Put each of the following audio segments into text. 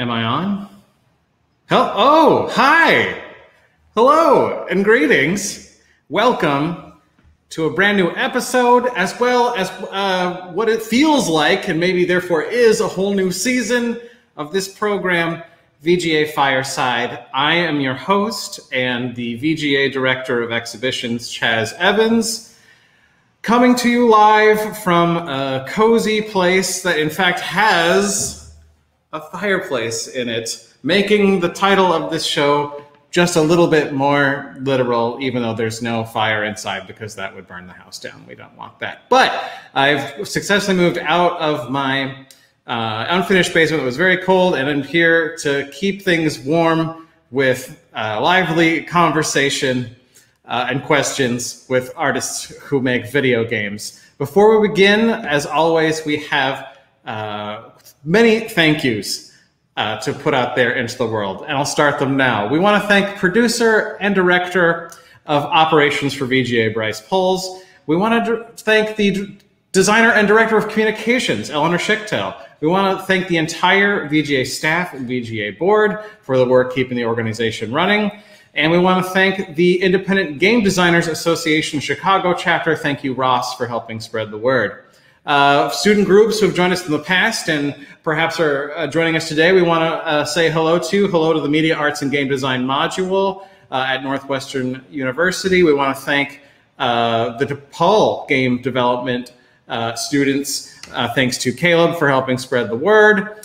Am I on? Hel- oh, hi. Hello and greetings. Welcome to a brand new episode, as well as uh, what it feels like, and maybe therefore is, a whole new season of this program, VGA Fireside. I am your host and the VGA Director of Exhibitions, Chaz Evans, coming to you live from a cozy place that, in fact, has a fireplace in it, making the title of this show just a little bit more literal, even though there's no fire inside because that would burn the house down. We don't want that. But I've successfully moved out of my uh, unfinished basement. It was very cold, and I'm here to keep things warm with uh, lively conversation uh, and questions with artists who make video games. Before we begin, as always, we have uh, many thank yous uh, to put out there into the world, and I'll start them now. We want to thank producer and director of operations for VGA, Bryce Poles. We want to thank the designer and director of communications, Eleanor Schichtel. We want to thank the entire VGA staff and VGA board for the work keeping the organization running. And we want to thank the Independent Game Designers Association Chicago chapter. Thank you, Ross, for helping spread the word. Uh, student groups who have joined us in the past and perhaps are uh, joining us today, we want to uh, say hello to. Hello to the Media Arts and Game Design module uh, at Northwestern University. We want to thank uh, the DePaul game development uh, students. thanks to Caleb for helping spread the word.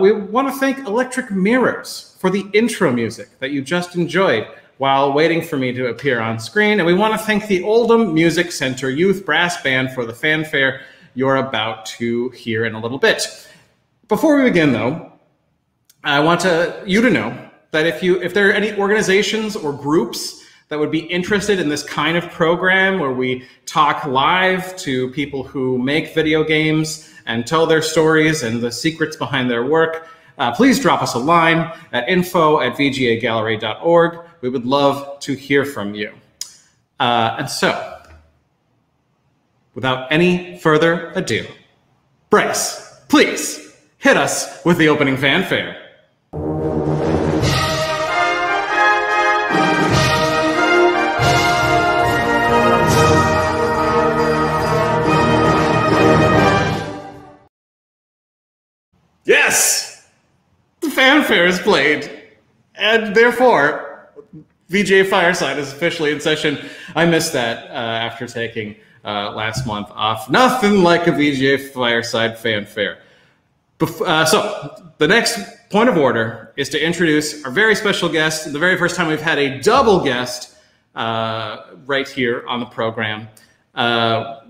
we want to thank Electric Mirrors for the intro music that you just enjoyed while waiting for me to appear on screen. And we want to thank the Oldham Music Center Youth Brass Band for the fanfare you're about to hear in a little bit. Before we begin, though, I want to, you to know that if you if there are any organizations or groups that would be interested in this kind of program where we talk live to people who make video games and tell their stories and the secrets behind their work, uh, please drop us a line at info at vgagallery.org. We would love to hear from you. Uh, and so, without any further ado, Bryce, please hit us with the opening fanfare. Yes! The fanfare is played. And therefore, VGA Fireside is officially in session. I missed that uh, after taking uh, last month off. Nothing like a VGA Fireside fanfare. Bef- uh, so, the next point of order is to introduce our very special guest. The very first time we've had a double guest uh, right here on the program. Uh,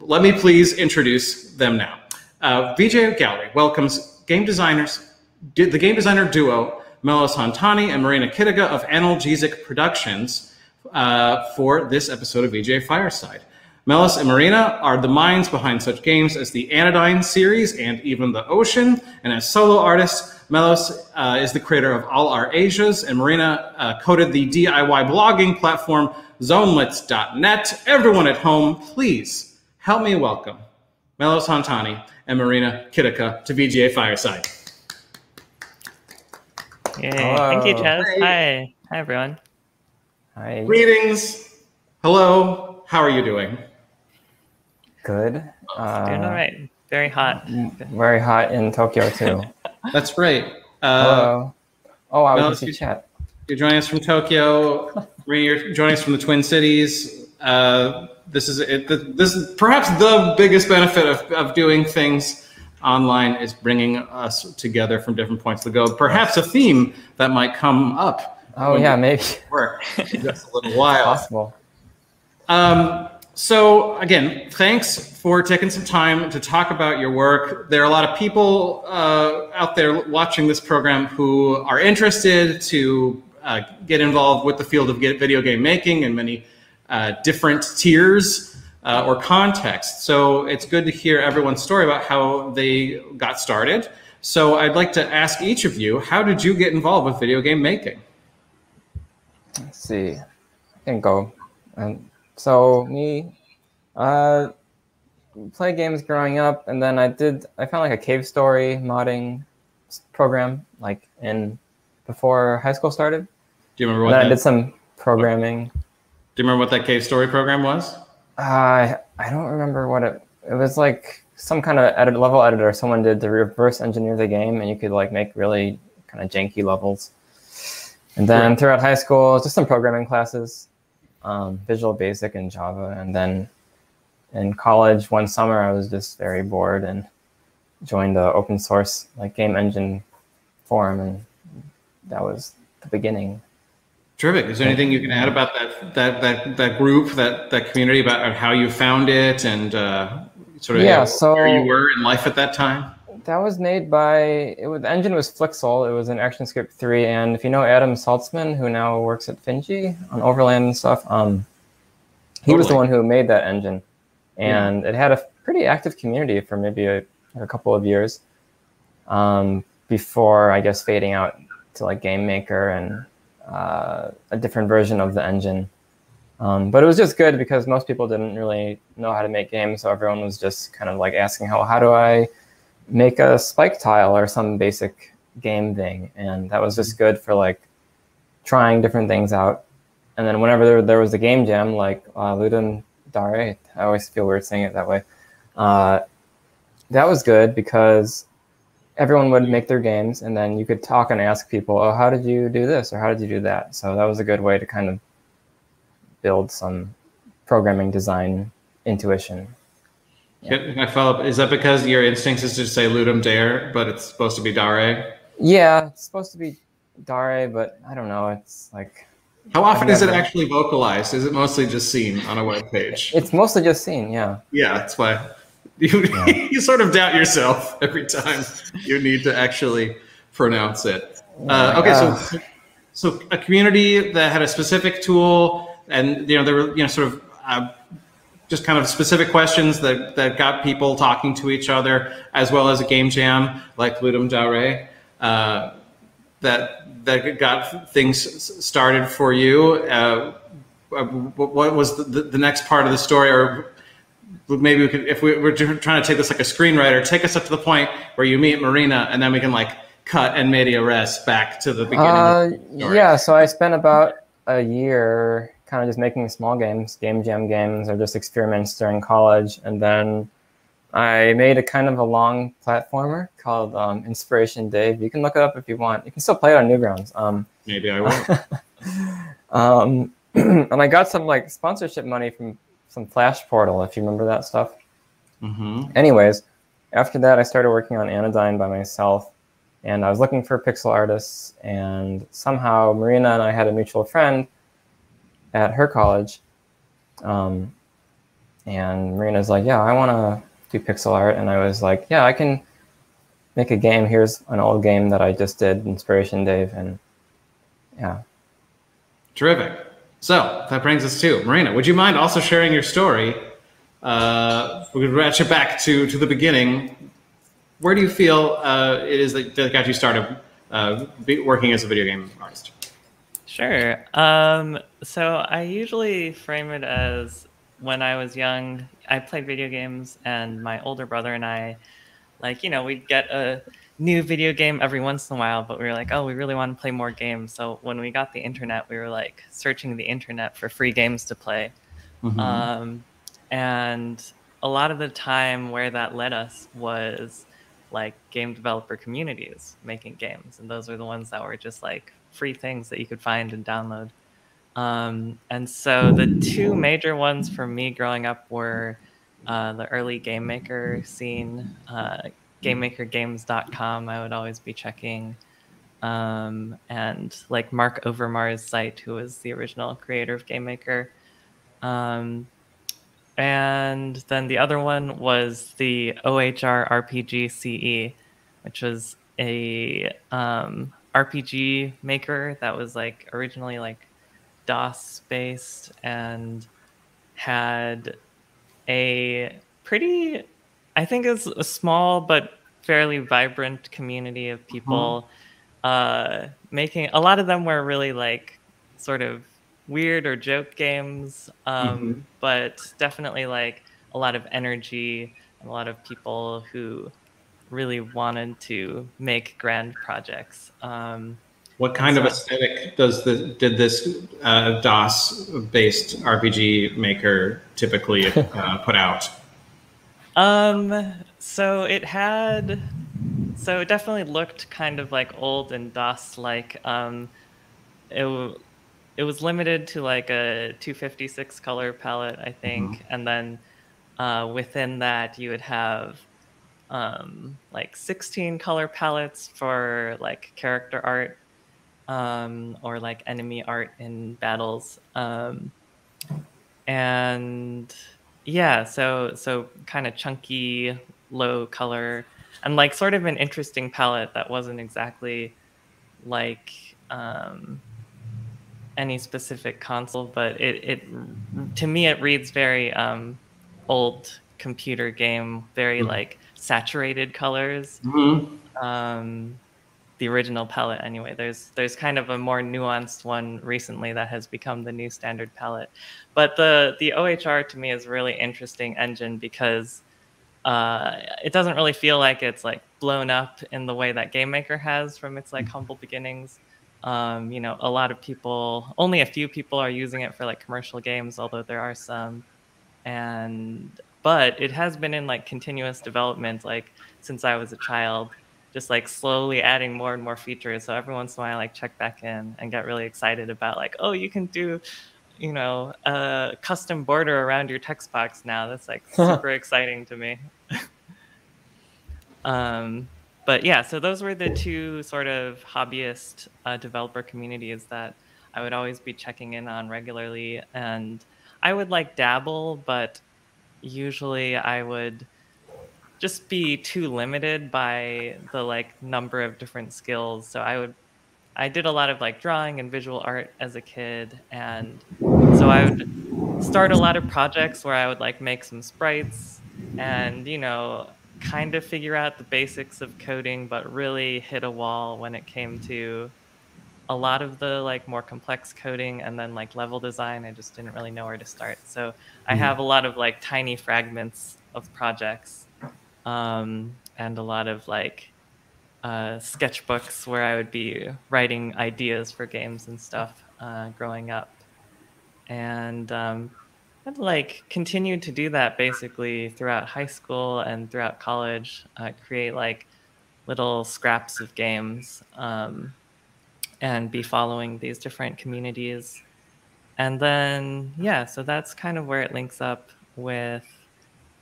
let me please introduce them now. Uh, VGA Gallery welcomes game designers, the game designer duo Melos Han-Tani and Marina Kittaka of Analgesic Productions uh, for this episode of VGA Fireside. Melos and Marina are the minds behind such games as the Anodyne series and even the Ocean. And as solo artists, Melos uh, is the creator of All Our Asias, and Marina uh, coded the DIY blogging platform zonelets.net. Everyone at home, please help me welcome Melos Han-Tani and Marina Kittaka to VGA Fireside. Yay. Thank you, Chaz. Hi. Hi. Hi, everyone. Hi. Greetings. Hello. How are you doing? Good. Uh, Doing all right. Very hot. Very hot in Tokyo too. That's right. Uh, Hello. Oh, I was just chat. You're joining us from Tokyo. You're joining us from the Twin Cities. Uh, this is it, this is perhaps the biggest benefit of, of doing things online is bringing us together from different points of the globe. Perhaps a theme that might come up. Oh yeah, maybe work just a little while. Possible. Um, so again, thanks for taking some time to talk about your work. There are a lot of people uh, out there watching this program who are interested to uh, get involved with the field of video game making in many uh, different tiers uh, or contexts. So it's good to hear everyone's story about how they got started. So I'd like to ask each of you, how did you get involved with video game making? Let's see. I can go. And so me, uh, play games growing up, and then I did. I found like a cave story modding program like in before high school started. Do you remember And what then I did some programming. Do you remember what that cave story program was? I I don't remember what it. It was like some kind of edit level editor. Someone did to reverse engineer the game, and you could like make really kind of janky levels. And then throughout high school, just some programming classes, um, Visual Basic and Java. And then in college, one summer, I was just very bored and joined the open source like game engine forum, and that was the beginning. Terrific. Is there anything you can add about that that that that group, that that community, about how you found it and uh, sort of Yeah, where so- you were in life at that time? That was made by it was the engine was Flixel. It was an ActionScript 3, and if you know Adam Saltsman, who now works at Finji on Overland and stuff, um, he was the one who made that engine, and it had a pretty active community for maybe a, a couple of years, um, before I guess fading out to like Game Maker and uh, a different version of the engine. Um, but it was just good because most people didn't really know how to make games, so everyone was just kind of like asking, "How how do I make a spike tile or some basic game thing?" And that was just good for like trying different things out. And then whenever there, there was a game jam, like uh, Ludum Dare, I always feel weird saying it that way. Uh, that was good because everyone would make their games, and then you could talk and ask people, "Oh, how did you do this?" or "How did you do that?" So that was a good way to kind of build some programming design intuition. Can I follow up? Is that because your instincts is to say Ludum Dare, but it's supposed to be Dare? Yeah, it's supposed to be Dare, but I don't know. It's like How often is it actually vocalized? Is it mostly just seen on a web page? it's mostly just seen. Yeah. Yeah, that's why you you sort of doubt yourself every time you need to actually pronounce it. Uh, okay, so so a community that had a specific tool, and you know there were you know sort of uh, just kind of specific questions that that got people talking to each other, as well as a game jam like Ludum Dare. Uh, that that got things started for you. Uh, uh, what was the, the, the next part of the story, or maybe we could, if we, we're trying to take this like a screenwriter, take us up to the point where you meet Marina, and then we can like cut and media res back to the beginning. Uh, story. yeah, so I spent about a year kind of just making small games, game jam games, or just experiments during college, and then I made a kind of a long platformer called um, Inspiration Dave. You can look it up if you want. You can still play it on Newgrounds. Um, maybe I will. um, and I got some like sponsorship money from some Flash Portal, if you remember that stuff. hmm Anyways, after that, I started working on Anodyne by myself, and I was looking for pixel artists, and somehow Marina and I had a mutual friend at her college, um, and Marina's like, "Yeah, I want to do pixel art," and I was like, "Yeah, I can make a game. Here's an old game that I just did, Inspiration Dave," and yeah, Terrific. So that brings us to Marina. Would you mind also sharing your story? Uh, we could ratchet back to to the beginning. Where do you feel uh, it is that, that got you started uh, working as a video game artist? Sure. Um, so I usually frame it as when I was young, I played video games, and my older brother and I, like, you know, we'd get a new video game every once in a while, but we were like, oh, we really want to play more games. So when we got the internet, we were like searching the internet for free games to play. Um, and a lot of the time, where that led us was like game developer communities making games, and those were the ones that were just like free things that you could find and download. Um, and so the two major ones for me growing up were uh, the early game maker scene, uh, gamemakergames.com. I would always be checking. Um, and like Mark Overmars' site, who was the original creator of Game Maker. Um, and then the other one was the OHR RPG CE, which was a um, RPG maker that was like originally like DOS based and had a pretty, I think it's a small but fairly vibrant community of people uh, making. A lot of them were really like sort of weird or joke games, um, Mhm. but definitely like a lot of energy and a lot of people who really wanted to make grand projects. Um, what kind of aesthetic does the did this uh, DOS based RPG maker typically uh, put out? Um, so it had, so it definitely looked kind of like old and DOS like. Um, it it was limited to like a 256 color palette, I think, mm-hmm. and then uh, within that you would have um, like 16 color palettes for like character art um, or like enemy art in battles. Um, and yeah, so so kind of chunky, low color, and like sort of an interesting palette that wasn't exactly like um, any specific console, but it, it to me it reads very um, old computer game, very mm-hmm. like saturated colors. Mm-hmm. Um, the original palette anyway. There's there's kind of a more nuanced one recently that has become the new standard palette. But the the OHR to me is a really interesting engine because uh, it doesn't really feel like it's like blown up in the way that GameMaker has from its like humble beginnings. Um, you know, a lot of people, only a few people are using it for like commercial games, although there are some. And but it has been in like continuous development like since I was a child just like slowly adding more and more features. So every once in a while, I like check back in and get really excited about like, oh, you can do, you know, a custom border around your text box now. That's like super exciting to me. um, but yeah, so those were the two sort of hobbyist uh, developer communities that I would always be checking in on regularly. And I would like dabble, but usually I would just be too limited by the like number of different skills. So I would I did a lot of like drawing and visual art as a kid and so I would start a lot of projects where I would like make some sprites and you know kind of figure out the basics of coding but really hit a wall when it came to a lot of the like more complex coding and then like level design I just didn't really know where to start. So I mm-hmm. have a lot of like tiny fragments of projects um, and a lot of like uh, sketchbooks where I would be writing ideas for games and stuff uh, growing up. And um, I'd like continued to do that basically throughout high school and throughout college, uh, create like little scraps of games um, and be following these different communities. And then, yeah, so that's kind of where it links up with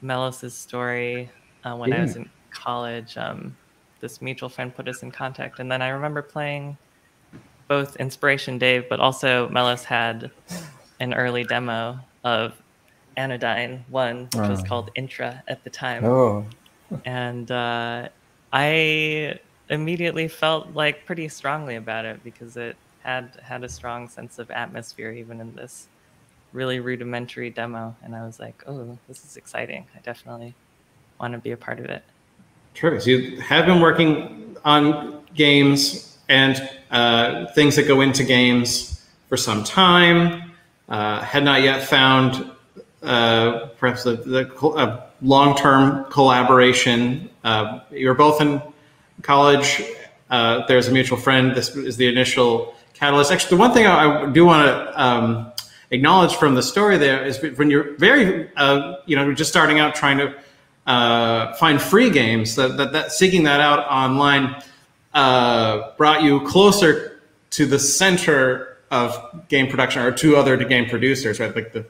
Melos's story uh, when yeah. I was in college. Um, this mutual friend put us in contact, and then I remember playing both Inspiration Dave, but also Melos had an early demo of Anodyne One, which oh. was called Intra at the time. Oh. and uh, I immediately felt like pretty strongly about it because it had had a strong sense of atmosphere even in this really rudimentary demo and i was like oh this is exciting i definitely want to be a part of it. Terrific. So you have been working on games and uh, things that go into games for some time. Uh, had not yet found uh, perhaps the long-term collaboration. Uh, you're both in college. Uh, there's a mutual friend. This is the initial catalyst. Actually, the one thing I, do want to um, acknowledge from the story there is when you're very, uh, you know, just starting out trying to uh, find free games, that, that, that, seeking that out online uh, brought you closer to the center of game production or to other game producers, right? Like the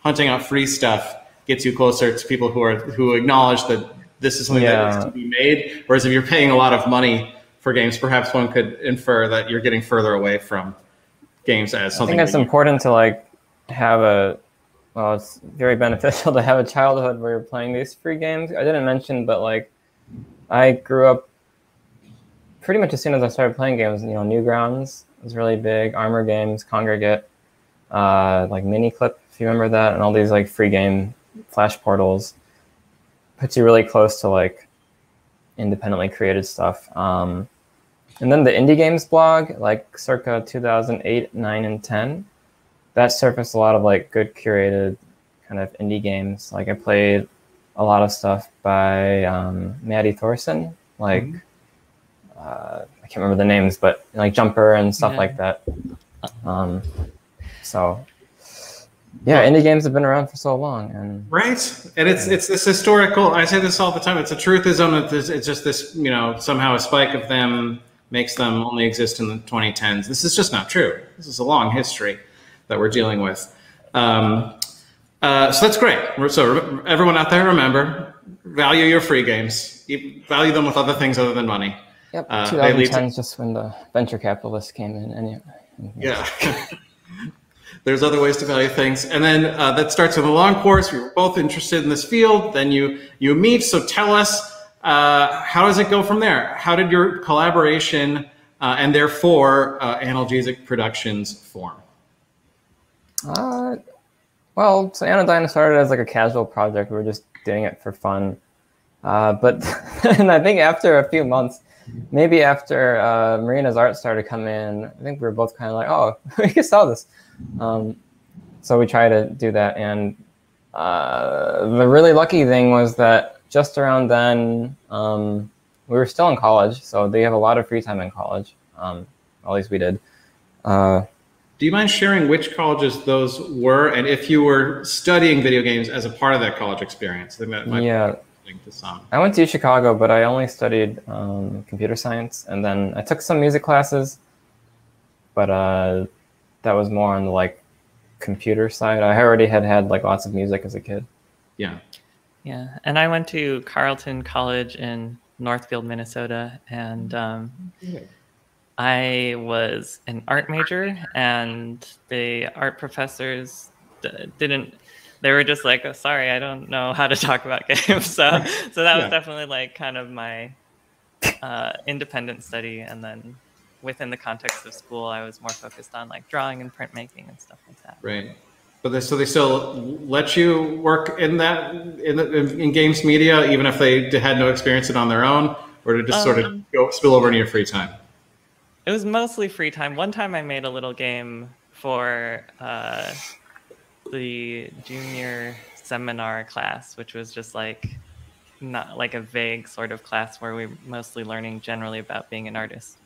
hunting out free stuff gets you closer to people who are who acknowledge that this is something yeah. that needs to be made. Whereas if you're paying a lot of money for games, perhaps one could infer that you're getting further away from games as something. I think it's important to like have a well, it's very beneficial to have a childhood where you're playing these free games. I didn't mention, but like, I grew up pretty much as soon as I started playing games. You know, Newgrounds was really big, Armor Games, Kongregate, uh, like Miniclip, if you remember that, and all these like free game flash portals puts you really close to like independently created stuff. Um, and then the indie games blog, like circa 2008, 9, and 10 that surfaced a lot of like good curated kind of indie games. Like I played a lot of stuff by um, Maddy Thorson, like uh, I can't remember the names, but like Jumper and stuff Yeah. like that. Um, so yeah, indie games have been around for so long, and Right, and it's it's this historical. I say this all the time. It's a truthism. It's, it's just this, you know, somehow a spike of them makes them only exist in the 2010s. This is just not true. This is a long history that we're dealing with. Um, uh, so that's great. So everyone out there, remember, value your free games. You value them with other things other than money. yep, Uh, they lead to- 2010 is just when the venture capitalists came in. And Yeah. There's other ways to value things, and then uh, that starts with a long course. We were both interested in this field. Then you you meet. So tell us, uh, how does it go from there? How did your collaboration uh, and therefore uh, Analgesic Productions form? Uh, well, so Anodyne started as like a casual project. We were just doing it for fun. Uh, but and I think after a few months, maybe after uh, Marina's art started to come in, I think we were both kind of like, oh, we could sell this. Um, so we try to do that. And uh, the really lucky thing was that just around then, um, we were still in college. So they have a lot of free time in college. Um, at least we did. Uh, Do you mind sharing which colleges those were, and if you were studying video games as a part of that college experience? I that might yeah. to some. I went to Chicago, but I only studied um, computer science, and then I took some music classes, but uh, that was more on the like computer side. I already had had like lots of music as a kid. Yeah. Yeah, and I went to Carleton College in Northfield, Minnesota, and um, I was an art major, and the art professors d- didn't. They were just like, "Oh, sorry, I don't know how to talk about games." So, so that Yeah. was definitely like kind of my uh, independent study, and then within the context of school, I was more focused on like drawing and printmaking and stuff like that. Right. But they, so they still let you work in that in, the, in, games media, even if they had no experience in it on their own, or to just sort of Um, go spill over into your free time. It was mostly free time. One time I made a little game for uh, the junior seminar class, which was just like not like a vague sort of class where we're mostly learning generally about being an artist.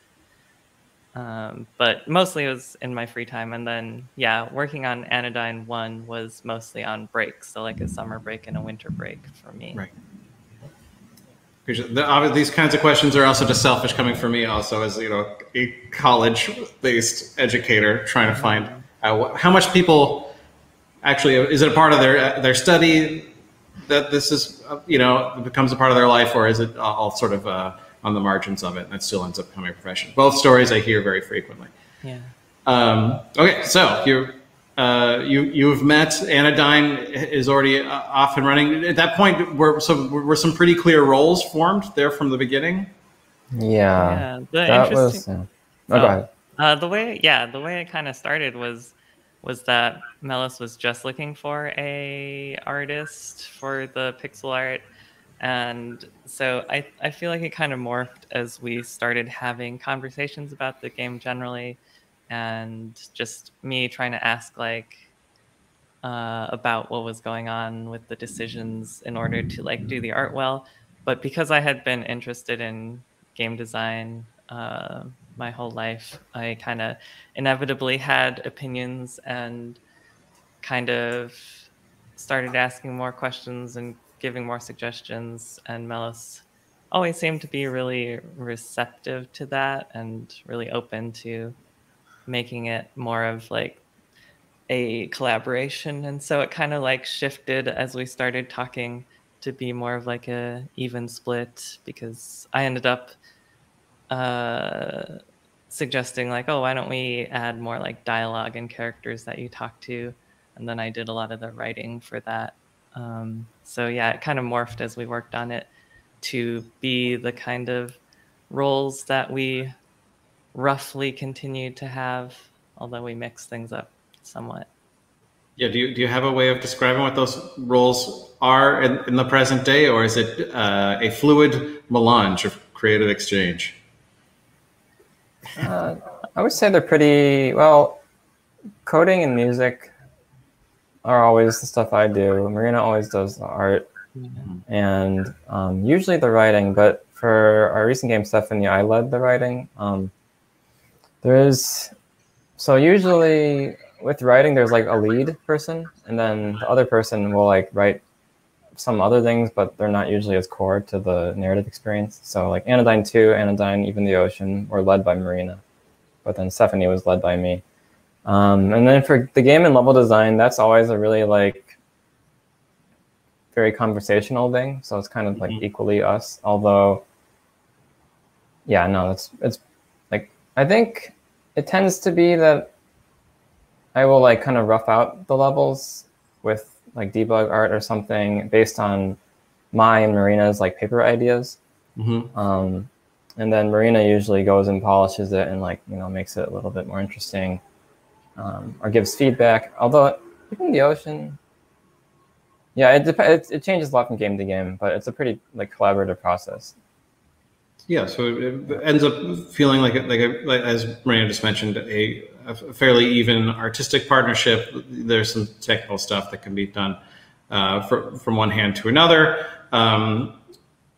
Um, but mostly it was in my free time. And then, yeah, working on Anodyne 1 was mostly on breaks. So, like a summer break and a winter break for me. Right. The- These kinds of questions are also just selfish coming from me, also as you know, a college-based educator trying to find how much people actually is it a part of their their study that this is uh, you know becomes a part of their life, or is it all sort of uh, on the margins of it and it still ends up becoming a profession? Both stories I hear very frequently. Yeah. Um, okay, so you uh, you you've met Anodyne is already uh, off and running. At that point, were so were some pretty clear roles formed there from the beginning. Yeah, Yeah. The that interesting. was. Yeah. Oh, go Oh. Uh, the way, yeah, the way it kind of started was was that Melos was just looking for a artist for the pixel art, and so I I feel like it kind of morphed as we started having conversations about the game generally, and just me trying to ask like uh, about what was going on with the decisions in order to like do the art well. But because I had been interested in game design uh, my whole life, I kind of inevitably had opinions and kind of started asking more questions and giving more suggestions. And Melos always seemed to be really receptive to that and really open to making it more of like a collaboration and so it kind of like shifted as we started talking to be more of like a even split because i ended up uh suggesting like oh why don't we add more like dialogue and characters that you talk to and then i did a lot of the writing for that um, so yeah it kind of morphed as we worked on it to be the kind of roles that we roughly continued to have although we mixed things up somewhat Yeah. Do you do you have a way of describing what those roles are in, in the present day, or is it uh, a fluid melange of creative exchange? Uh, I would say they're pretty well. Coding and music are always the stuff I do. Marina always does the art, and um, usually the writing. But for our recent game, Sephonie, I led the writing. Um, there's so usually with writing, there's like a lead person, and then the other person will like write some other things, but they're not usually as core to the narrative experience. So like Anodyne 2, Anodyne, even the Ocean were led by Marina, but then Sephonie was led by me. Um, and then for the game and level design, that's always a really like very conversational thing. So it's kind of like mm-hmm. equally us. Although, yeah, no, it's it's like I think it tends to be that I will like kind of rough out the levels with like debug art or something based on my and Marina's like paper ideas. Mm-hmm. Um, and then Marina usually goes and polishes it and like you know makes it a little bit more interesting, um, or gives feedback. Although even the ocean, yeah, it, it it changes a lot from game to game, but it's a pretty like collaborative process. Yeah, so it ends up feeling like like, a, like as Marina just mentioned, a, a, fairly even artistic partnership. There's some technical stuff that can be done uh, for, from one hand to another. Um,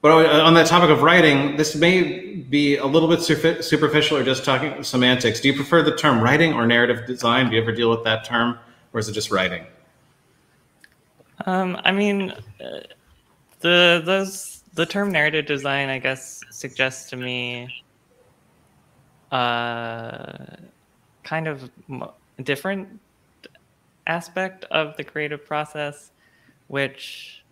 but on that topic of writing, this may be a little bit superficial or just talking semantics. Do you prefer the term writing or narrative design? Do you ever deal with that term, or is it just writing? Um, I mean, uh, the those the term narrative design, I guess, suggests to me uh, kind of different aspect of the creative process, which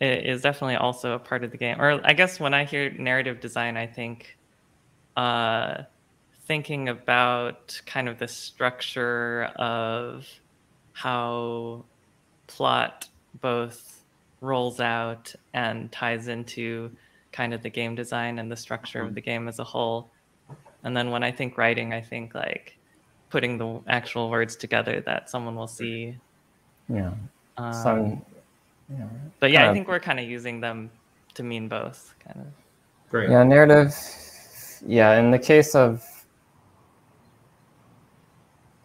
is definitely also a part of the game. Or I guess when I hear narrative design, I think uh, thinking about kind of the structure of how plot both rolls out and ties into kind of the game design and the structure of the game as a whole. And then when I think writing, I think like putting the actual words together that someone will see. Yeah. Um, Some yeah. But yeah, I think we're kind of using them to mean both, kind of. Great. Yeah, narrative. Yeah, in the case of.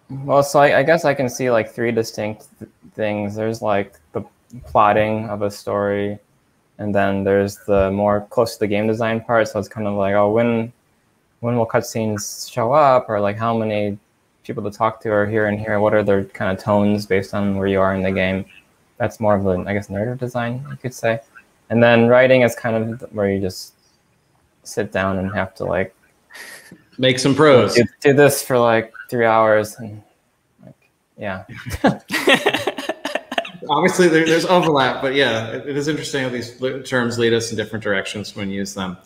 Well, so I, I guess I can see like three distinct th things. There's like the plotting of a story, and then there's the more close to the game design part. So it's kind of like, oh, when when will cutscenes show up, or like how many people to talk to are here and here? What are their kind of tones based on where you are in the game? That's more of the I guess narrative design you could say. And then writing is kind of where you just sit down and have to like make some prose. Do, do this for like three hours and like yeah. Obviously, there, there's overlap, but yeah, it, it is interesting how these terms lead us in different directions when you use them.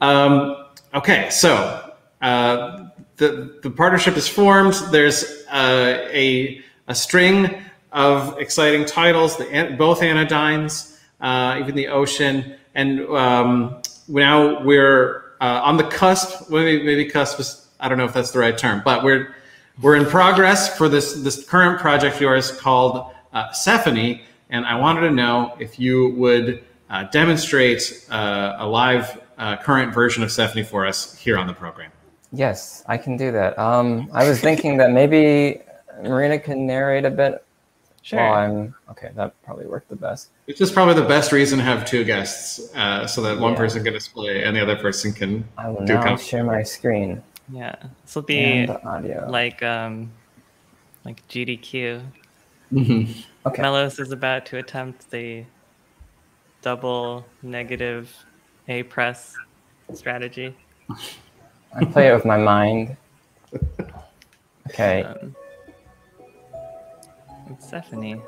Um, okay, so uh, the the partnership is formed. There's uh, a a string of exciting titles, the, both Anodynes, uh, even the Ocean, and um, now we're uh, on the cusp. Maybe, maybe cusp is I don't know if that's the right term, but we're we're in progress for this this current project of yours called uh, and I wanted to know if you would uh, demonstrate uh, a live uh, current version of Sephonie for us here on the program. Yes, I can do that. Um, I was thinking that maybe Marina can narrate a bit Sure. Well, I'm okay. That probably worked the best. It's just probably the best reason to have two guests, uh, so that one yeah. person can display and the other person can. I will do now share my screen. Yeah, this will be audio. like um, like GDQ. Mm-hmm. Okay. Melos is about to attempt the double negative A press strategy. I play it with my mind. Okay. Um, Sephonie.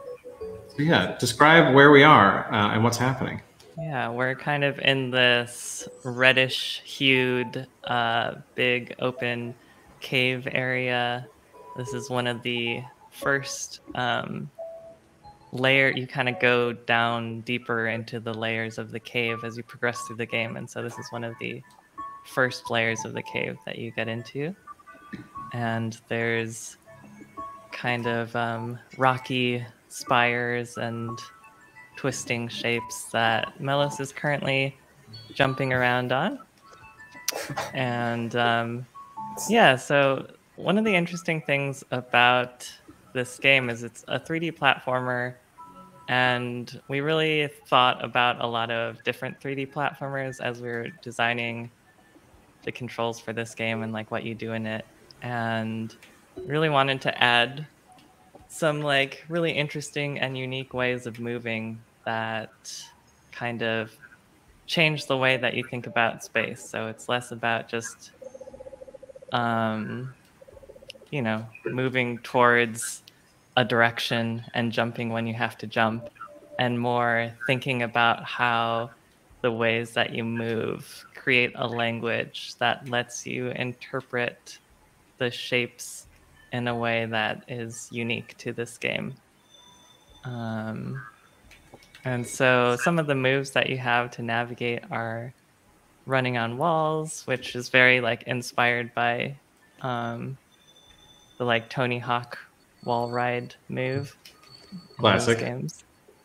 So yeah, describe where we are uh, and what's happening. Yeah, we're kind of in this reddish hued, uh, big open cave area. This is one of the first um, layer. You kind of go down deeper into the layers of the cave as you progress through the game, and so this is one of the first layers of the cave that you get into. And there's kind of um, rocky spires and twisting shapes that Melos is currently jumping around on. And um, yeah, so one of the interesting things about this game is it's a 3D platformer and we really thought about a lot of different 3D platformers as we were designing the controls for this game and like what you do in it. And really wanted to add some like really interesting and unique ways of moving that kind of change the way that you think about space. So it's less about just, um, you know, moving towards a direction and jumping when you have to jump, and more thinking about how the ways that you move create a language that lets you interpret the shapes in a way that is unique to this game. Um, and so some of the moves that you have to navigate are running on walls, which is very like inspired by um, the like Tony Hawk wall ride move. Classic. Games.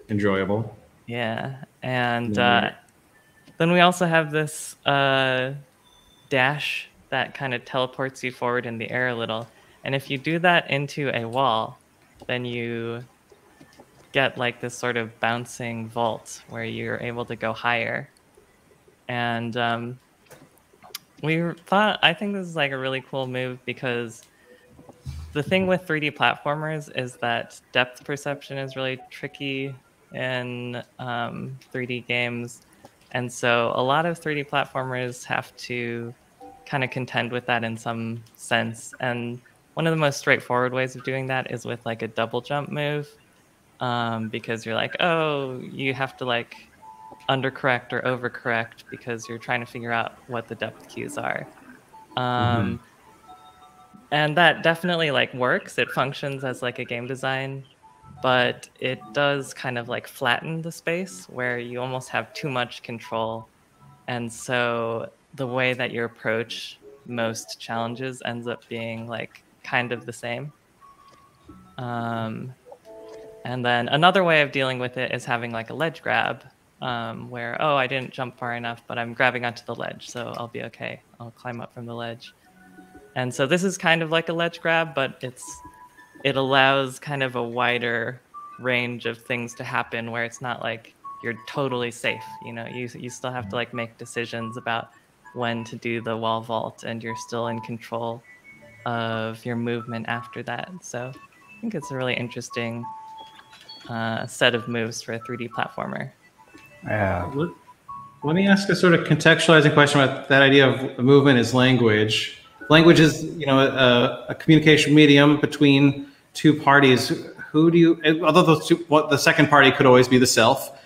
Enjoyable. Yeah. And uh, then we also have this uh, dash that kind of teleports you forward in the air a little. And if you do that into a wall, then you get like this sort of bouncing vault where you're able to go higher. And um, we thought, I think this is like a really cool move because the thing with 3D platformers is that depth perception is really tricky in um, 3D games. And so a lot of 3D platformers have to kind of contend with that in some sense. And one of the most straightforward ways of doing that is with like a double jump move. Um, because you're like, oh, you have to like undercorrect or overcorrect because you're trying to figure out what the depth cues are. Um, mm-hmm and that definitely like works it functions as like a game design but it does kind of like flatten the space where you almost have too much control and so the way that you approach most challenges ends up being like kind of the same. Um, and then another way of dealing with it is having like a ledge grab um, where oh i didn't jump far enough but i'm grabbing onto the ledge so i'll be okay. I'll climb up from the ledge. And so this is kind of like a ledge grab, but it's it allows kind of a wider range of things to happen where it's not like you're totally safe. You know, you you still have to like make decisions about when to do the wall vault, and you're still in control of your movement after that. So I think it's a really interesting uh, set of moves for a 3D platformer. Yeah. Let, let me ask a sort of contextualizing question about that idea of movement as language language is you know a, a, communication medium between two parties who do you although those two what the second party could always be the self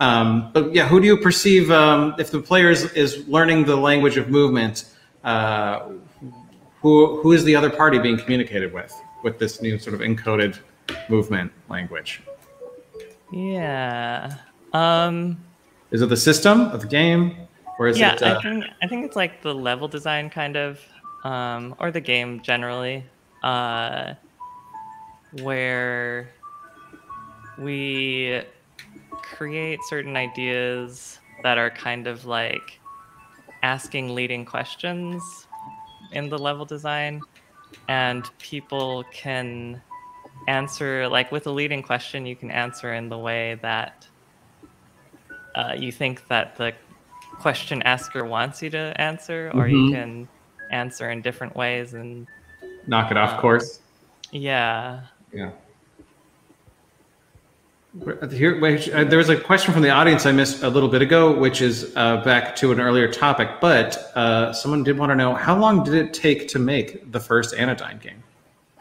um, but yeah who do you perceive um, if the player is, is learning the language of movement uh, who who is the other party being communicated with with this new sort of encoded movement language? Yeah um, is it the system of the game or is yeah, it uh, I think I think it's like the level design kind of um, or the game generally, uh, where we create certain ideas that are kind of like asking leading questions in the level design, and people can answer like with a leading question you can answer in the way that uh, you think that the question asker wants you to answer or mm-hmm. you can answer in different ways and knock it off um, course. Yeah. Yeah. Here, uh, there was a question from the audience I missed a little bit ago, which is uh, back to an earlier topic. But uh, someone did want to know how long did it take to make the first Anodyne game?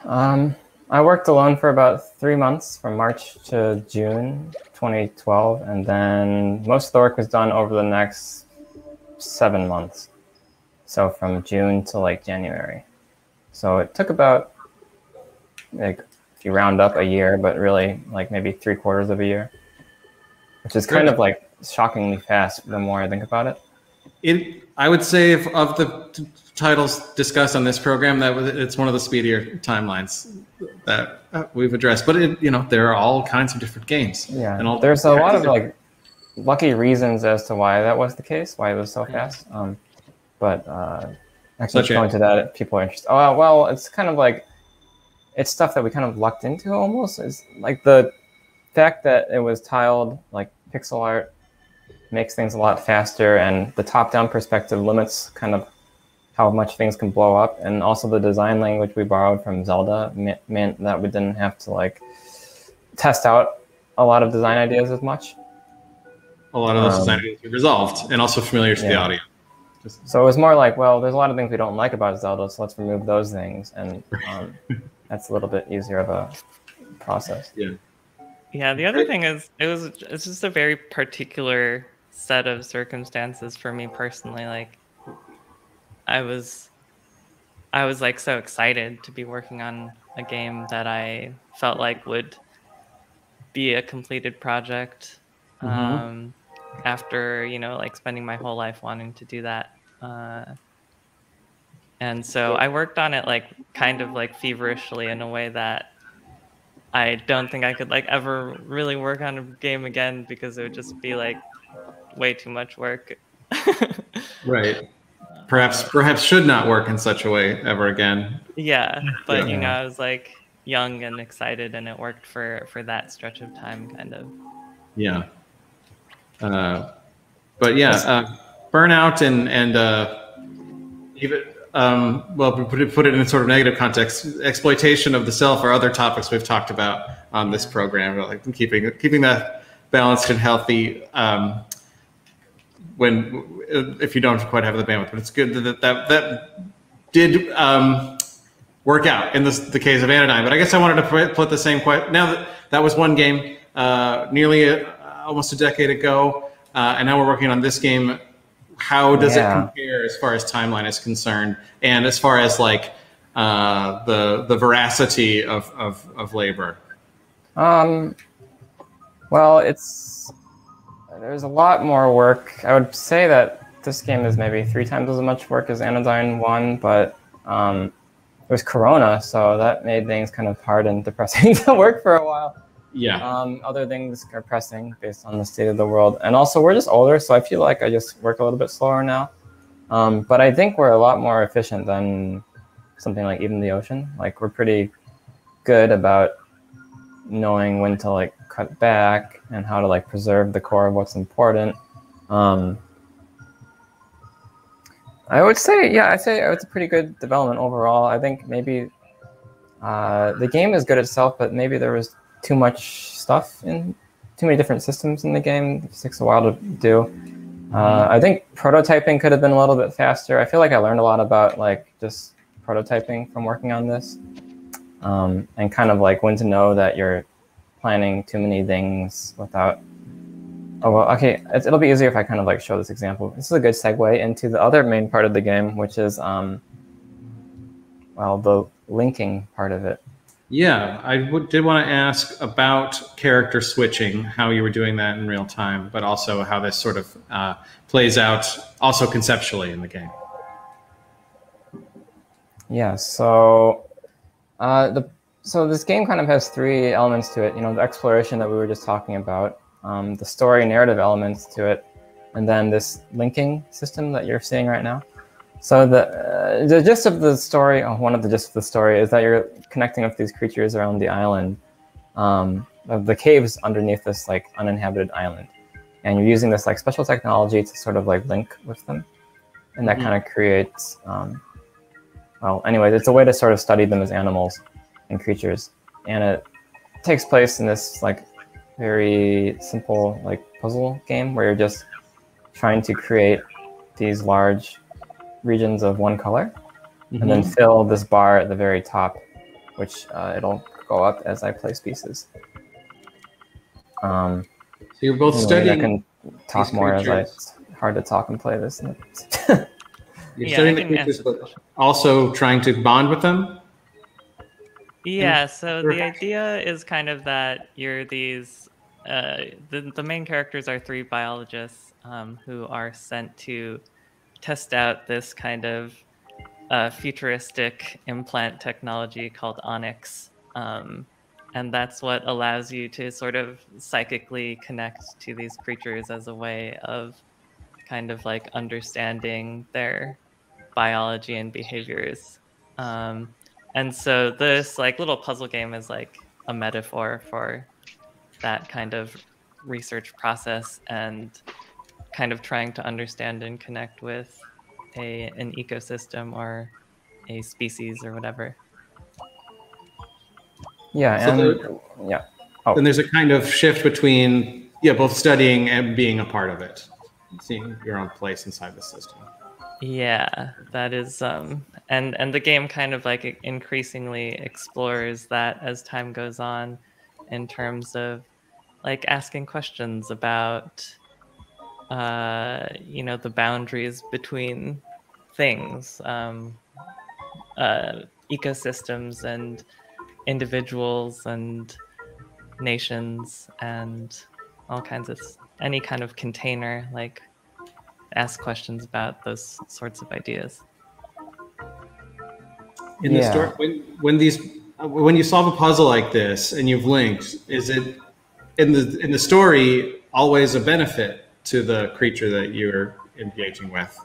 Um, I worked alone for about three months, from March to June 2012, and then most of the work was done over the next seven months. So from June to like January. So it took about like if you round up a year, but really like maybe three quarters of a year, which is kind of like shockingly fast the more I think about it. It, I would say, if, of the t- titles discussed on this program, that it's one of the speedier timelines that uh, we've addressed. But it, you know, there are all kinds of different games. Yeah, and all there's a lot of like lucky reasons as to why that was the case, why it was so fast. Um, but uh, actually going to that, people are interested. Oh well, it's kind of like it's stuff that we kind of lucked into almost. Is like the fact that it was tiled, like pixel art, makes things a lot faster, and the top-down perspective limits kind of how much things can blow up, and also the design language we borrowed from Zelda meant that we didn't have to like test out a lot of design ideas as much. A lot of those um, design ideas were resolved and also familiar to yeah. the audience. So it was more like, well, there's a lot of things we don't like about Zelda, so let's remove those things, and um, that's a little bit easier of a process. Yeah. Yeah. The other thing is, it was it's just a very particular set of circumstances for me personally. Like, I was, I was like so excited to be working on a game that I felt like would be a completed project. Mm-hmm. Um, after you know like spending my whole life wanting to do that uh, and so i worked on it like kind of like feverishly in a way that i don't think i could like ever really work on a game again because it would just be like way too much work. Right. Perhaps perhaps should not work in such a way ever again. Yeah but yeah. you know i was like young and excited and it worked for for that stretch of time kind of. Yeah. Uh, but yeah, uh, burnout and and uh, even um, well, put it, put it in a sort of negative context, exploitation of the self or other topics we've talked about on this program, like keeping keeping that balanced and healthy. Um, when if you don't quite have the bandwidth, but it's good that that that did um, work out in this, the case of Anodyne. But I guess I wanted to put the same question. Now that that was one game, uh, nearly a, almost a decade ago, uh, and now we're working on this game. How does yeah. it compare as far as timeline is concerned, and as far as like uh, the the veracity of, of, of labor? Um, well, it's there's a lot more work. I would say that this game is maybe three times as much work as Anodyne One, but um, it was Corona, so that made things kind of hard and depressing to work for a while. Yeah. Um, other things are pressing based on the state of the world. And also, we're just older, so I feel like I just work a little bit slower now. Um, but I think we're a lot more efficient than something like Even the Ocean. Like, we're pretty good about knowing when to like cut back and how to like preserve the core of what's important. Um, I would say, yeah, I'd say it's a pretty good development overall. I think maybe uh, the game is good itself, but maybe there was too much stuff in too many different systems in the game. It takes a while to do. Uh, I think prototyping could have been a little bit faster. I feel like I learned a lot about like just prototyping from working on this, um, and kind of like when to know that you're planning too many things without. Oh well, okay. It'll be easier if I kind of like show this example. This is a good segue into the other main part of the game, which is um, well, the linking part of it. Yeah, I w- did want to ask about character switching, how you were doing that in real time, but also how this sort of uh, plays out also conceptually in the game. Yeah, so uh, the so this game kind of has three elements to it. You know, the exploration that we were just talking about, um, the story narrative elements to it, and then this linking system that you're seeing right now. So the uh, the gist of the story, oh, one of the gist of the story, is that you're connecting with these creatures around the island, um, of the caves underneath this like uninhabited island, and you're using this like special technology to sort of like link with them, and that mm-hmm. kind of creates, um, well, anyways, it's a way to sort of study them as animals and creatures, and it takes place in this like very simple like puzzle game where you're just trying to create these large regions of one color, mm-hmm. and then mm-hmm. fill this bar at the very top, which uh, it'll go up as I place pieces. Um, so you're both anyway, studying. I can talk more as I. It's hard to talk and play this. you're yeah, studying the creatures, but also trying to bond with them. Yeah. So the idea is kind of that you're these. Uh, the the main characters are three biologists um, who are sent to test out this kind of uh, futuristic implant technology called Onyx. Um, and that's what allows you to sort of psychically connect to these creatures as a way of kind of like understanding their biology and behaviors. Um, and so this like little puzzle game is like a metaphor for that kind of research process and kind of trying to understand and connect with a an ecosystem or a species or whatever. Yeah, So and the- yeah. Oh. Then there's a kind of shift between yeah, both studying and being a part of it, seeing your own place inside the system. Yeah, that is um and and the game kind of like increasingly explores that as time goes on in terms of like asking questions about uh you know the boundaries between things um uh ecosystems and individuals and nations and all kinds of any kind of container like ask questions about those sorts of ideas. In the story, when when these when you solve a puzzle like this and you've linked, is it in the in the story always a benefit to the creature that you're engaging with?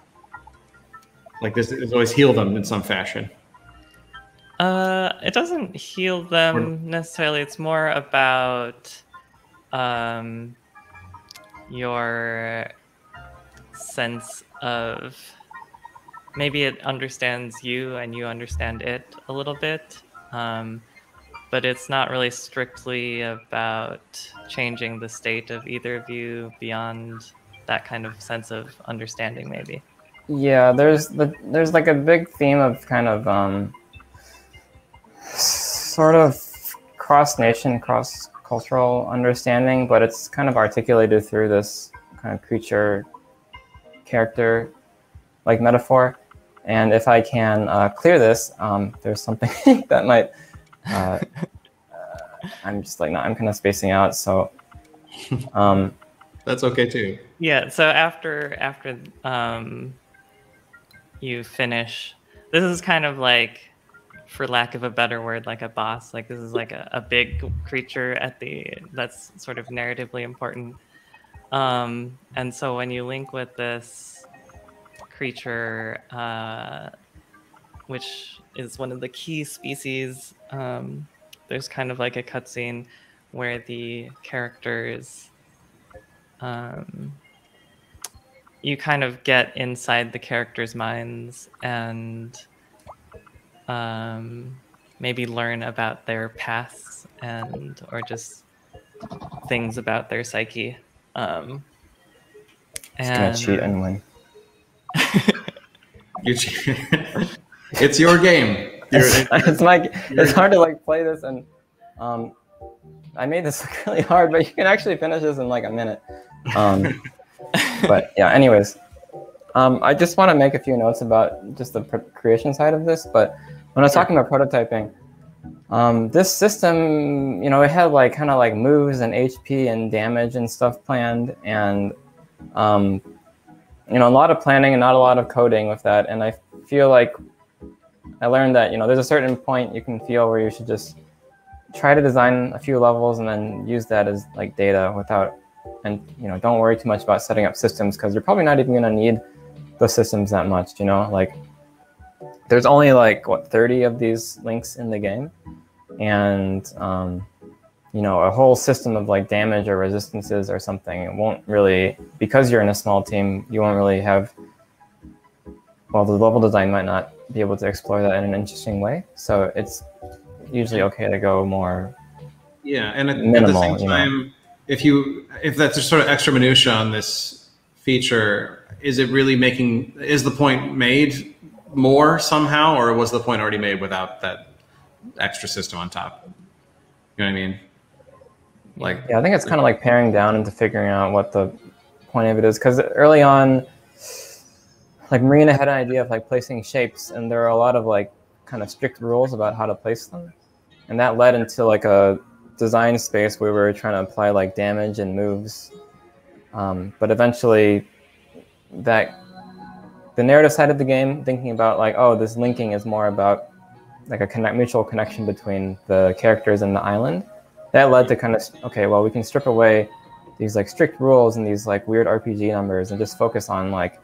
Like this, it's always heal them in some fashion. Uh, it doesn't heal them necessarily. It's more about um, your sense of maybe it understands you and you understand it a little bit. Um, but it's not really strictly about changing the state of either of you beyond that kind of sense of understanding, maybe. Yeah, there's the there's like a big theme of kind of um, sort of cross nation, cross cultural understanding, but it's kind of articulated through this kind of creature character like metaphor. And if I can uh, clear this, um, there's something that might. Uh, uh, I'm just like, no, I'm kind of spacing out. So, um, That's okay too. Yeah. So after after um, you finish, this is kind of like, for lack of a better word, like a boss. Like this is like a, a big creature at the that's sort of narratively important. Um, and so when you link with this creature, uh, which is one of the key species, um, there's kind of like a cutscene where the characters um, you kind of get inside the characters' minds and um, maybe learn about their pasts and or just things about their psyche. Um, just gonna cheat and win. You, it's your game. It's, it's like it's hard to like play this and um, I made this look really hard, but you can actually finish this in like a minute. Um, but yeah, anyways, um, I just want to make a few notes about just the creation side of this. But when I was talking about prototyping, um, this system, you know, it had like kind of like moves and HP and damage and stuff planned, and um, you know, a lot of planning and not a lot of coding with that. And I feel like I learned that you know there's a certain point you can feel where you should just try to design a few levels and then use that as like data without and you know don't worry too much about setting up systems because you're probably not even going to need those systems that much you know? Like there's only like what 30 of these links in the game? And um, you know a whole system of like damage or resistances or something it won't really because you're in a small team you won't really have well the level design might not be able to explore that in an interesting way so it's usually okay to go more Yeah, and at, Minimal, at the same you know. time, if you if that's a sort of extra minutia on this feature, is it really making is the point made more somehow, or was the point already made without that extra system on top? You know what I mean? Like, Yeah, I think it's kind of like paring down into figuring out what the point of it is. Because early on, like Marina had an idea of like placing shapes, and there are a lot of like kind of strict rules about how to place them, and that led into like a design space where we were trying to apply like damage and moves. Um, but eventually, that the narrative side of the game, thinking about like, oh, this linking is more about like a connect, mutual connection between the characters and the island that led to kind of okay well we can strip away these like strict rules and these like weird rpg numbers and just focus on like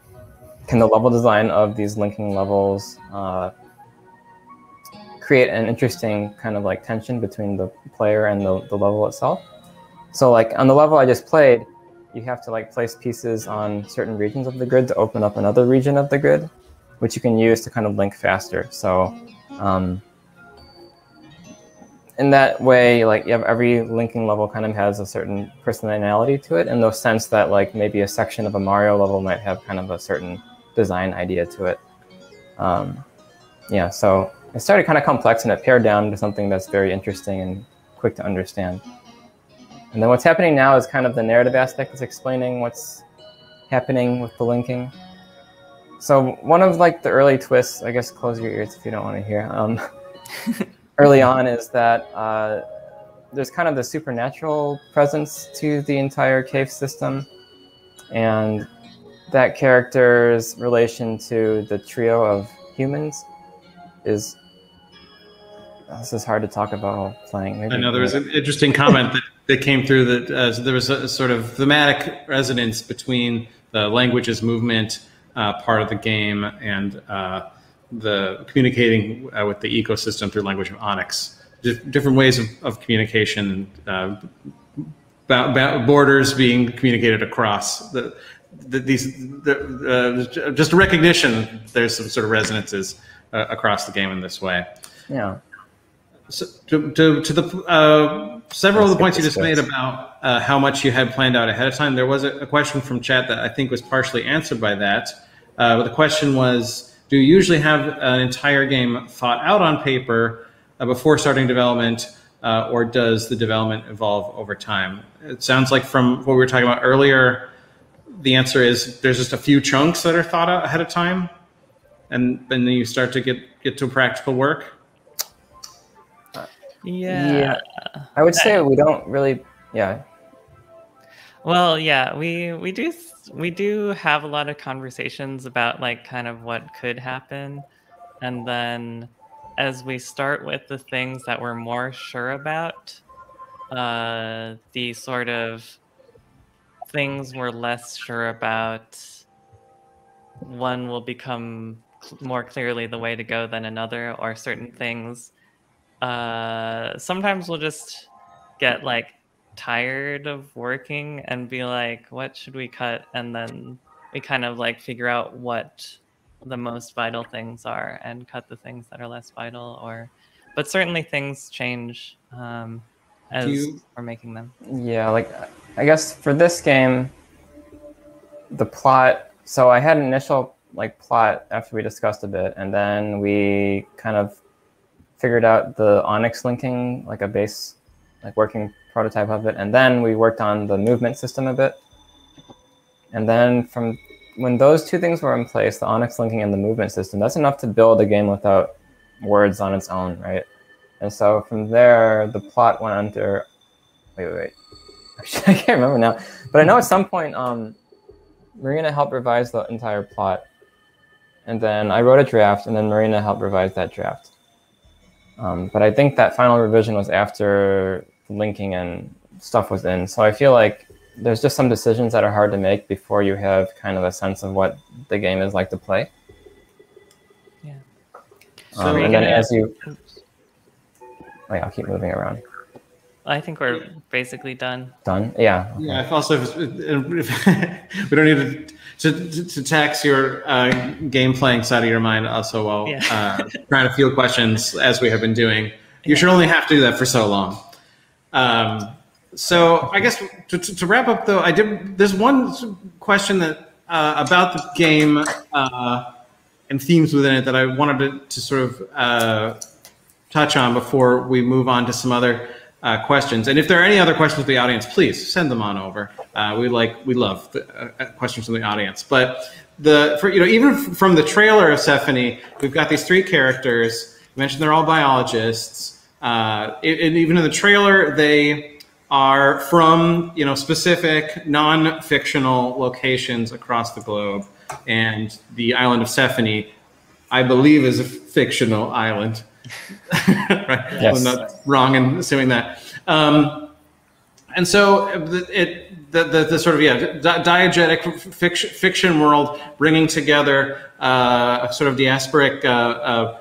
can the level design of these linking levels uh, create an interesting kind of like tension between the player and the, the level itself So like on the level I just played, you have to like place pieces on certain regions of the grid to open up another region of the grid, which you can use to kind of link faster. So um, in that way, like you have every linking level kind of has a certain personality to it, in the sense that like maybe a section of a Mario level might have kind of a certain design idea to it. Um, yeah, so it started kind of complex and it pared down to something that's very interesting and quick to understand. And then what's happening now is kind of the narrative aspect is explaining what's happening with the linking. So one of like the early twists, I guess close your ears if you don't want to hear, um, early on is that uh, there's kind of the supernatural presence to the entire cave system. And that character's relation to the trio of humans is this is hard to talk about while playing. Maybe I know there was an interesting comment that that came through that uh, there was a, sort of thematic resonance between the languages movement uh, part of the game and uh, the communicating uh, with the ecosystem through language of Onyx. D- different ways of, of communication, uh, borders being communicated across the, the these the, uh, just a recognition. There's some sort of resonances across the game in this way. Yeah. So to, to, to the uh, several Let's of the points you just made about uh, how much you had planned out ahead of time, there was a, a, question from chat that I think was partially answered by that. Uh, but the question was, do you usually have an entire game thought out on paper uh, before starting development, uh, or does the development evolve over time? It sounds like from what we were talking about earlier, the answer is there's just a few chunks that are thought out ahead of time, and, and then you start to get, get to practical work. Yeah. Yeah. I would say we don't really yeah. Well, yeah, we we do we do have a lot of conversations about like kind of what could happen and then as we start with the things that we're more sure about uh the sort of things we're less sure about one will become more clearly the way to go than another or certain things uh, sometimes we'll just get like tired of working and be like, what should we cut? And then we kind of like figure out what the most vital things are and cut the things that are less vital or but certainly things change um, as you, we're making them. Yeah, like I guess for this game, the plot. So I had an initial like plot after we discussed a bit, and then we kind of figured out the Onyx linking, like a base, like working prototype of it. And then we worked on the movement system a bit. And then from when those two things were in place, the Onyx linking and the movement system, that's enough to build a game without words on its own, right? And so from there, the plot went under. Wait, wait, wait. I can't remember now. But I know at some point, um, Marina helped revise the entire plot. And then I wrote a draft, and then Marina helped revise that draft. Um, but I think that final revision was after linking and stuff was in. So I feel like there's just some decisions that are hard to make before you have kind of a sense of what the game is like to play. Yeah. Um, and then as you, wait, I'll keep moving around. I think we're basically done. Done? Yeah. Okay. Yeah. If also, if, if, we don't need to to, to tax your uh, game playing side of your mind also while yeah. uh, trying to field questions as we have been doing. You yeah. should only have to do that for so long. Um, so I guess to, to, to, wrap up though, I did. There's one question that uh, about the game uh, and themes within it that I wanted to, to sort of uh, touch on before we move on to some other uh, questions. And if there are any other questions from the audience, please send them on over. Uh, we like we love the, uh, questions from the audience. But the for, you know even from the trailer of Sephonie, we've got these three characters. You mentioned they're all biologists. Uh, and even in the trailer, they are from you know specific non-fictional locations across the globe. And the island of Sephonie, I believe, is a fictional island. Right? Yes. I'm not wrong in assuming that. Um, and so it, the, the, the, sort of yeah diegetic fiction, fiction world bringing together uh, a sort of diasporic uh, uh,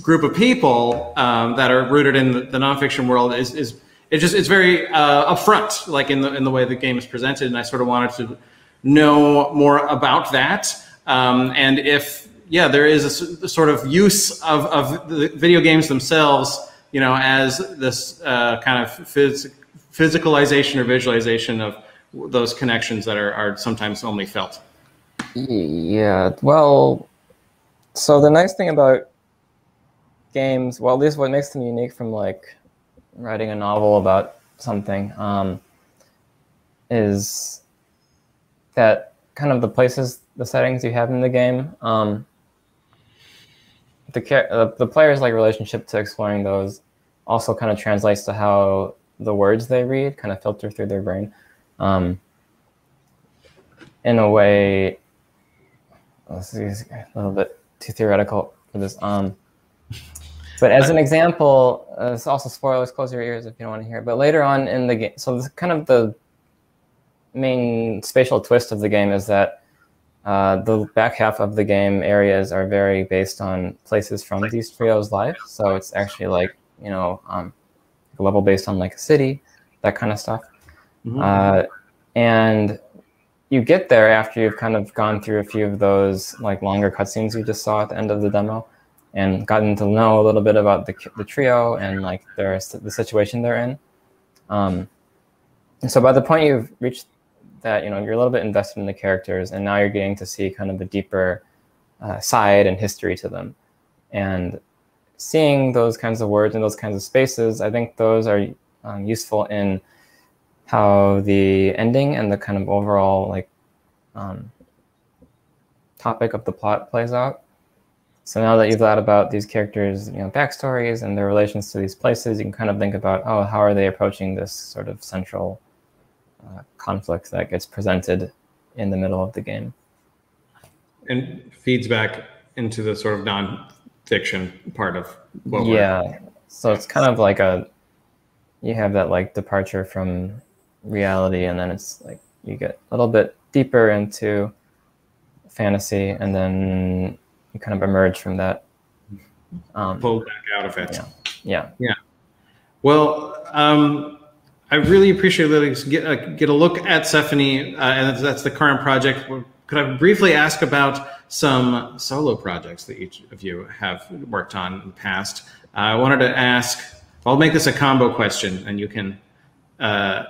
group of people um, that are rooted in the, the, nonfiction world is, is it just it's very uh, upfront, like in the in the way the game is presented, and I sort of wanted to know more about that. Um, and if yeah, there is a, sort of use of, of the video games themselves, you know, as this uh, kind of phys- physicalization or visualization of those connections that are, are sometimes only felt. Yeah, well, so the nice thing about games, well, at least what makes them unique from like writing a novel about something, um, is that kind of the places, the settings you have in the game, um, the uh, the player's like relationship to exploring those also kind of translates to how the words they read kind of filter through their brain. Um, in a way, this is a little bit too theoretical for this. Um, but as an example, uh, it's also spoilers. Close your ears if you don't want to hear. It. But later on in the game, so this kind of the main spatial twist of the game is that uh, the back half of the game areas are very based on places from these trios' life. So it's actually like you know um, a level based on like a city, that kind of stuff. Mm-hmm. Uh, and you get there after you've kind of gone through a few of those like longer cutscenes you just saw at the end of the demo, and gotten to know a little bit about the the trio and like their the situation they're in. Um, and so by the point you've reached that you know you're a little bit invested in the characters, and now you're getting to see kind of the deeper uh, side and history to them, and seeing those kinds of words and those kinds of spaces, I think those are um, useful in how the ending and the kind of overall like um, topic of the plot plays out. So now that you've thought about these characters, you know, backstories and their relations to these places, you can kind of think about, oh, how are they approaching this sort of central uh, conflict that gets presented in the middle of the game. And feeds back into the sort of non-fiction part of what yeah. So it's kind of like a you have that like departure from reality, and then it's like you get a little bit deeper into fantasy, and then you kind of emerge from that. Um, Pull back out of it. Yeah. Yeah. Yeah. Well, um, I really appreciate letting us get, uh, get a look at Sephonie, uh, and that's the current project. Could I briefly ask about some solo projects that each of you have worked on in the past? Uh, I wanted to ask, I'll make this a combo question, and you can uh,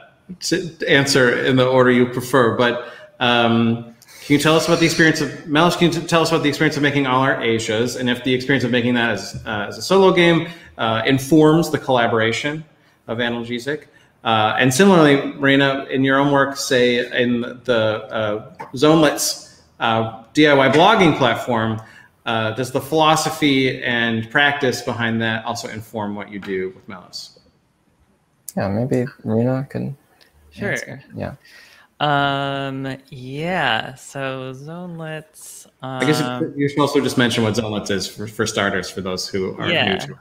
answer in the order you prefer. But um, can you tell us about the experience of Melos? Can you tell us about the experience of making All Our Asias, and if the experience of making that as, uh, as a solo game uh, informs the collaboration of Analgesic? Uh, and similarly, Marina, in your own work, say in the uh, Zonelets uh, DIY blogging platform, uh, does the philosophy and practice behind that also inform what you do with Melos? Yeah, maybe Marina can. Sure. Answer. Yeah. Um. Yeah. So Zonelets. Um, I guess you should also just mention what Zonelets is for, for starters for those who are yeah. new to it.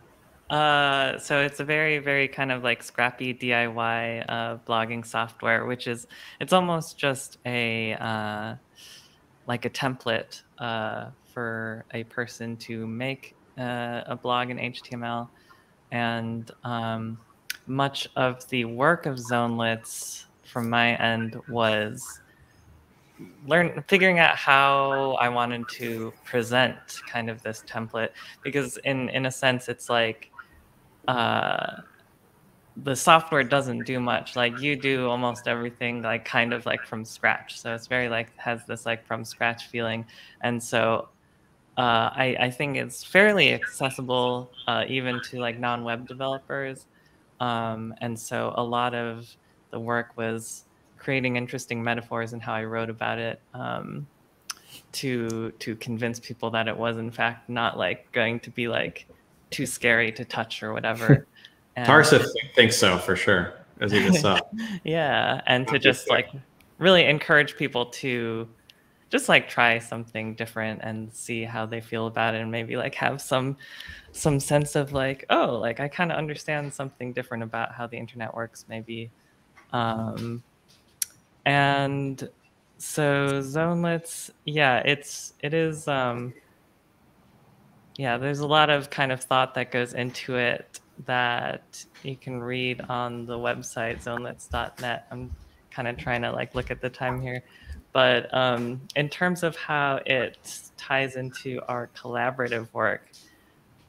Uh, so it's a very, very kind of like scrappy DIY uh, blogging software, which is it's almost just a uh, like a template uh, for a person to make uh, a blog in HTML, and um, much of the work of Zonelets from my end was learn figuring out how I wanted to present kind of this template. Because in in a sense it's like uh, the software doesn't do much. Like you do almost everything like kind of like from scratch. So it's very like has this like from scratch feeling. And so uh, I, I think it's fairly accessible uh, even to like non-web developers. Um, and so a lot of the work was creating interesting metaphors and how I wrote about it um, to to convince people that it was in fact not like going to be like too scary to touch or whatever. And, Tarsa thinks so for sure, as you just saw. yeah, and to just like really encourage people to just like try something different and see how they feel about it and maybe like have some some sense of like oh like i kind of understand something different about how the internet works maybe um and so zonelets yeah it's it is um yeah, there's a lot of kind of thought that goes into it. that you can read on the website zonelets.net. I'm kind of trying to like look at the time here, but um, in terms of how it ties into our collaborative work,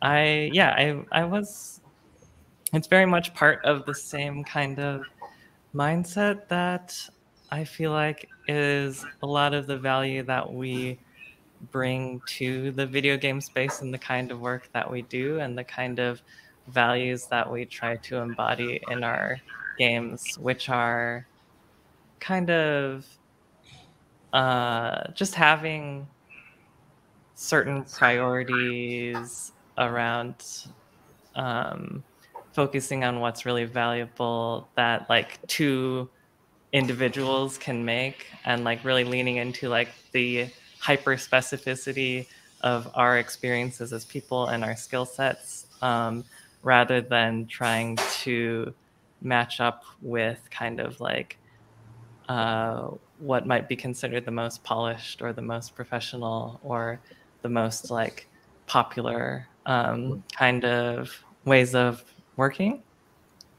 I yeah I I was it's very much part of the same kind of mindset that I feel like is a lot of the value that we bring to the video game space and the kind of work that we do and the kind of values that we try to embody in our games, which are kind of uh, just having certain priorities around um, focusing on what's really valuable that like two individuals can make and like really leaning into like the hyper specificity of our experiences as people and our skill sets um, rather than trying to match up with kind of like uh, what might be considered the most polished or the most professional or the most like popular um, kind of ways of working.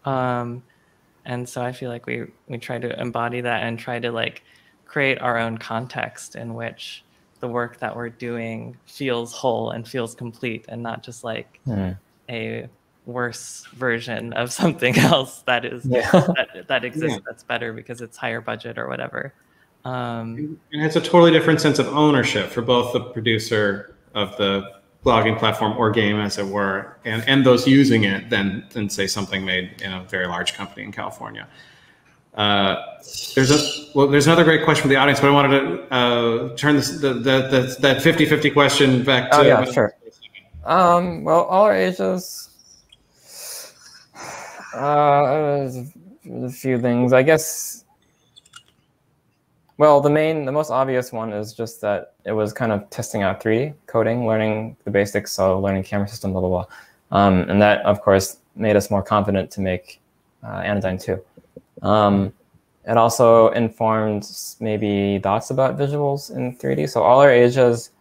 Um, and so I feel like we we try to embody that and try to like create our own context in which the work that we're doing feels whole and feels complete and not just like mm. a worse version of something else that is yeah. that, that exists yeah. that's better because it's higher budget or whatever um, and it's a totally different sense of ownership for both the producer of the blogging platform or game, as it were, and, and those using it than, than say something made in a very large company in California. Uh, there's a well, there's another great question from the audience, but I wanted to uh, turn this the, the, the, that 50-50 question back to. Oh yeah, sure. Um, well, all our Asias. Uh, a few things, I guess. Well, the main, the most obvious one is just that it was kind of testing out 3D coding, learning the basics, so learning camera system, blah, blah, blah. Um, and that, of course, made us more confident to make uh, Anodyne 2. Um, it also informed maybe thoughts about visuals in 3D. So all our Asias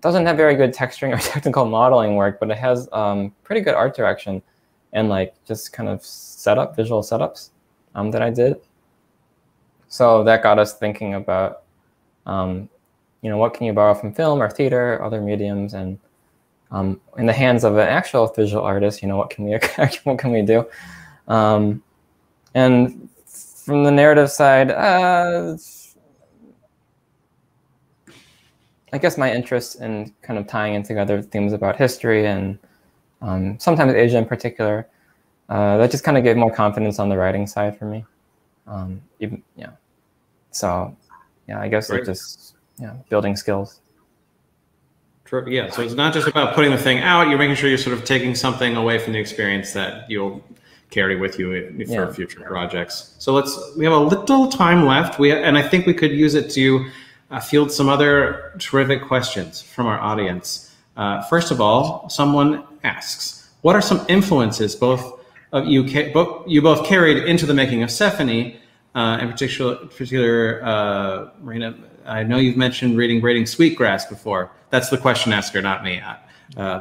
doesn't have very good texturing or technical modeling work, but it has um, pretty good art direction and like just kind of setup, visual setups um, that I did. So that got us thinking about, um, you know, what can you borrow from film or theater, other mediums, and um, in the hands of an actual visual artist, you know, what can we what can we do? And from the narrative side, uh, I guess my interest in kind of tying in together themes about history and um, sometimes Asia in particular, uh, that just kind of gave more confidence on the writing side for me. Um, even yeah. So yeah, I guess it's just yeah, building skills. Yeah, so it's not just about putting the thing out. You're making sure you're sort of taking something away from the experience that you'll carry with you for yeah. future projects. So let's. We have a little time left. We and I think we could use it to uh, field some other terrific questions from our audience. Uh, first of all, someone asks, "What are some influences both of you both you both carried into the making of Sephonie?" Uh, in particular, particular uh, Marina, I know you've mentioned reading Braiding Sweetgrass before. That's the question asker, not me. Uh,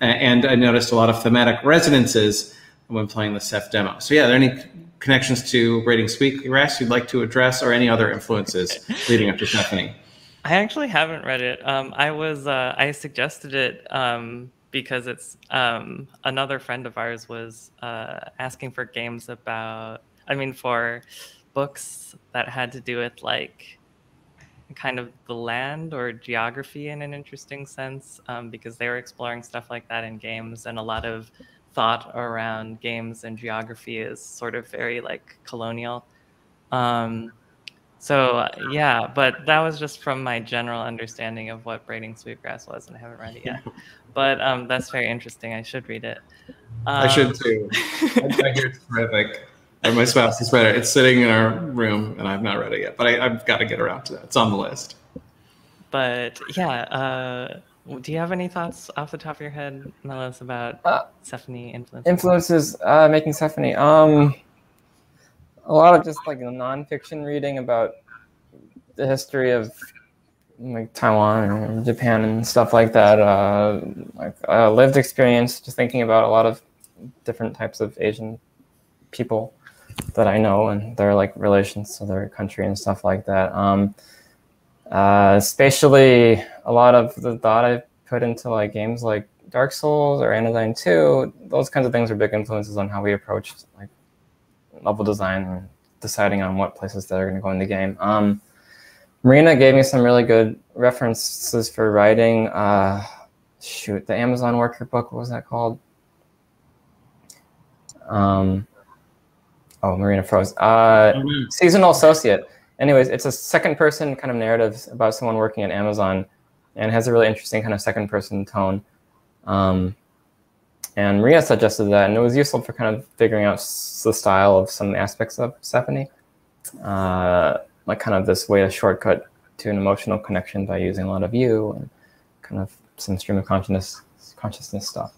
and I noticed a lot of thematic resonances when playing the Ceph demo. So, yeah, are there any connections to Braiding Sweetgrass you'd like to address, or any other influences leading up to Sephonie? I actually haven't read it. Um, I was uh, I suggested it um, because it's um, another friend of ours was uh, asking for games about. I mean, for books that had to do with like kind of the land or geography in an interesting sense um, because they were exploring stuff like that in games and a lot of thought around games and geography is sort of very like colonial um, so yeah but that was just from my general understanding of what braiding sweetgrass was and i haven't read it yet but um, that's very interesting i should read it um, i should um, too I, I hear it's terrific And my spouse has read it. It's sitting in our room, and I've not read it yet. But I, have got to get around to that. It's on the list. But yeah, uh, do you have any thoughts off the top of your head, Melos, about uh, Sephonie influences? Influences uh, making Sephonie. Um, a lot of just like nonfiction reading about the history of like Taiwan and Japan and stuff like that. Uh, like uh, lived experience, just thinking about a lot of different types of Asian people that I know and their like relations to their country and stuff like that. Um, uh, spatially, a lot of the thought I put into like games like Dark Souls or Anodyne 2, those kinds of things are big influences on how we approach like level design and deciding on what places that are going to go in the game. Um, Marina gave me some really good references for writing. Uh, shoot, the Amazon worker book. What was that called? Um, oh, Marina froze. Uh, mm-hmm. Seasonal Associate. Anyways, it's a second person kind of narrative about someone working at Amazon and has a really interesting kind of second person tone. Um, and Maria suggested that, and it was useful for kind of figuring out the style of some aspects of Sephonie, uh, like kind of this way of shortcut to an emotional connection by using a lot of you and kind of some stream of consciousness consciousness stuff.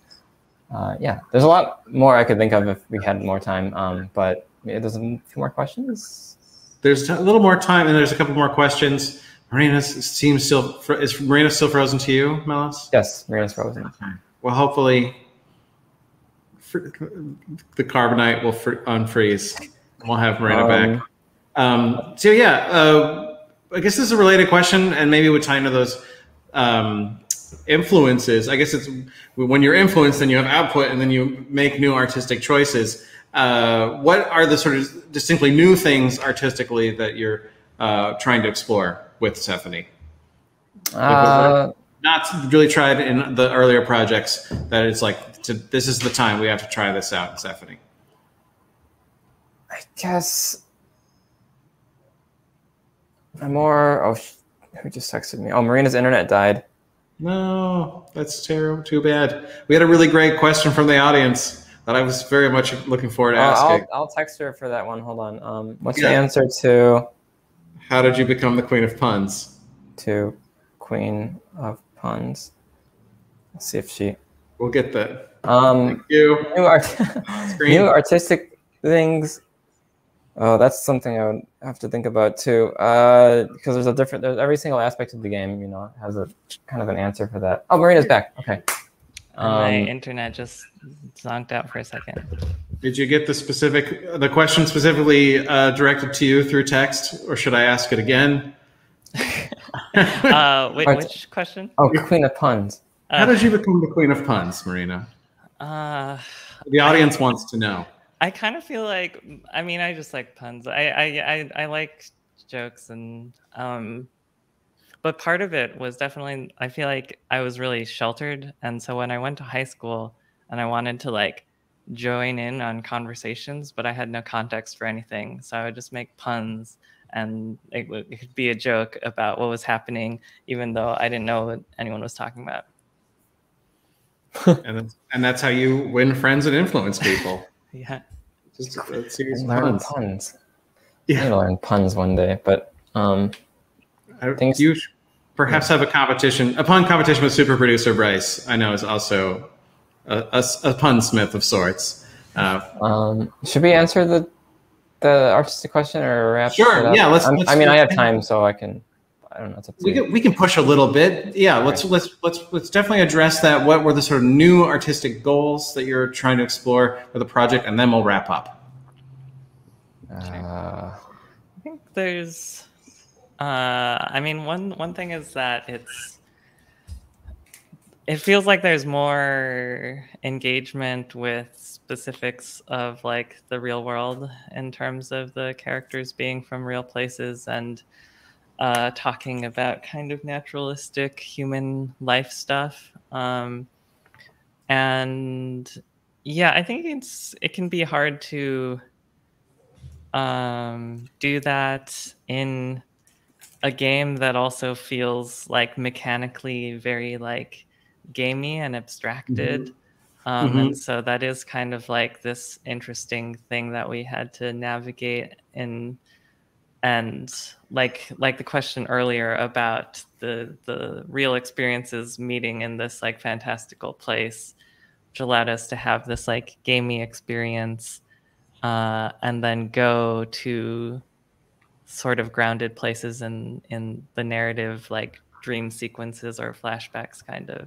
Uh, yeah, there's a lot more I could think of if we had more time, um, but there's a few more questions. There's a little more time, and there's a couple more questions. Marina seems still is Marina still frozen to you, Melos? Yes, Marina's frozen. Okay. Well, hopefully, the carbonite will unfreeze. We'll have Marina um, back. Um, so yeah, uh, I guess this is a related question, and maybe would tie into those um, influences. I guess it's when you're influenced, then you have output, and then you make new artistic choices. Uh, what are the sort of distinctly new things artistically that you're uh, trying to explore with Sephonie? Uh, not really tried in the earlier projects. That it's like to, this is the time we have to try this out Sephonie. I guess I'm more. Oh, who just texted me? Oh, Marina's internet died. No, that's terrible. Too bad. We had a really great question from the audience that I was very much looking forward to uh, asking. I'll, I'll, text her for that one. Hold on. Um, what's yeah. the answer to? How did you become the queen of puns? To queen of puns. Let's see if she. We'll get that. Um, Thank you. New, art- new artistic things. Oh, that's something I would have to think about too, uh, because there's a different. There's every single aspect of the game, you know, has a kind of an answer for that. Oh, Marina's back. Okay. Um, My internet just zonked out for a second. Did you get the specific, the question specifically uh, directed to you through text, or should I ask it again? uh, wait, which question? Oh, Queen of Puns. How did you become the Queen of Puns, Marina? Uh, the audience I, wants to know. I kind of feel like, I mean, I just like puns. I I I, I like jokes and um, but part of it was definitely I feel like I was really sheltered, and so when I went to high school and I wanted to like join in on conversations, but I had no context for anything, so I would just make puns and it, it could be a joke about what was happening, even though I didn't know what anyone was talking about. and that's, and that's how you win friends and influence people. yeah. Just a series of puns. puns. Yeah. I'm gonna learn puns one day, but um, I think you perhaps have a competition. Upon competition with super producer Bryce, I know is also a, a, a pun smith of sorts. Uh, um, should we answer the the artistic question or wrap? Sure. Yeah. Let's, let's, I mean, I have time, so I can. I don't know. It's up to we can, we can push a little bit. Yeah. let's right. let's let's let's definitely address that. What were the sort of new artistic goals that you're trying to explore for the project, and then we'll wrap up. Uh, I think there's. Uh, I mean, one one thing is that it's. It feels like there's more engagement with specifics of like the real world in terms of the characters being from real places and uh, talking about kind of naturalistic human life stuff. Um, and yeah, I think it's it can be hard to um, do that in a game that also feels like mechanically very like gamey and abstracted. Mm-hmm. Um, mm-hmm. And so that is kind of like this interesting thing that we had to navigate in and like like the question earlier about the the real experiences meeting in this like fantastical place which allowed us to have this like gamey experience uh, and then go to sort of grounded places in in the narrative like dream sequences or flashbacks kind of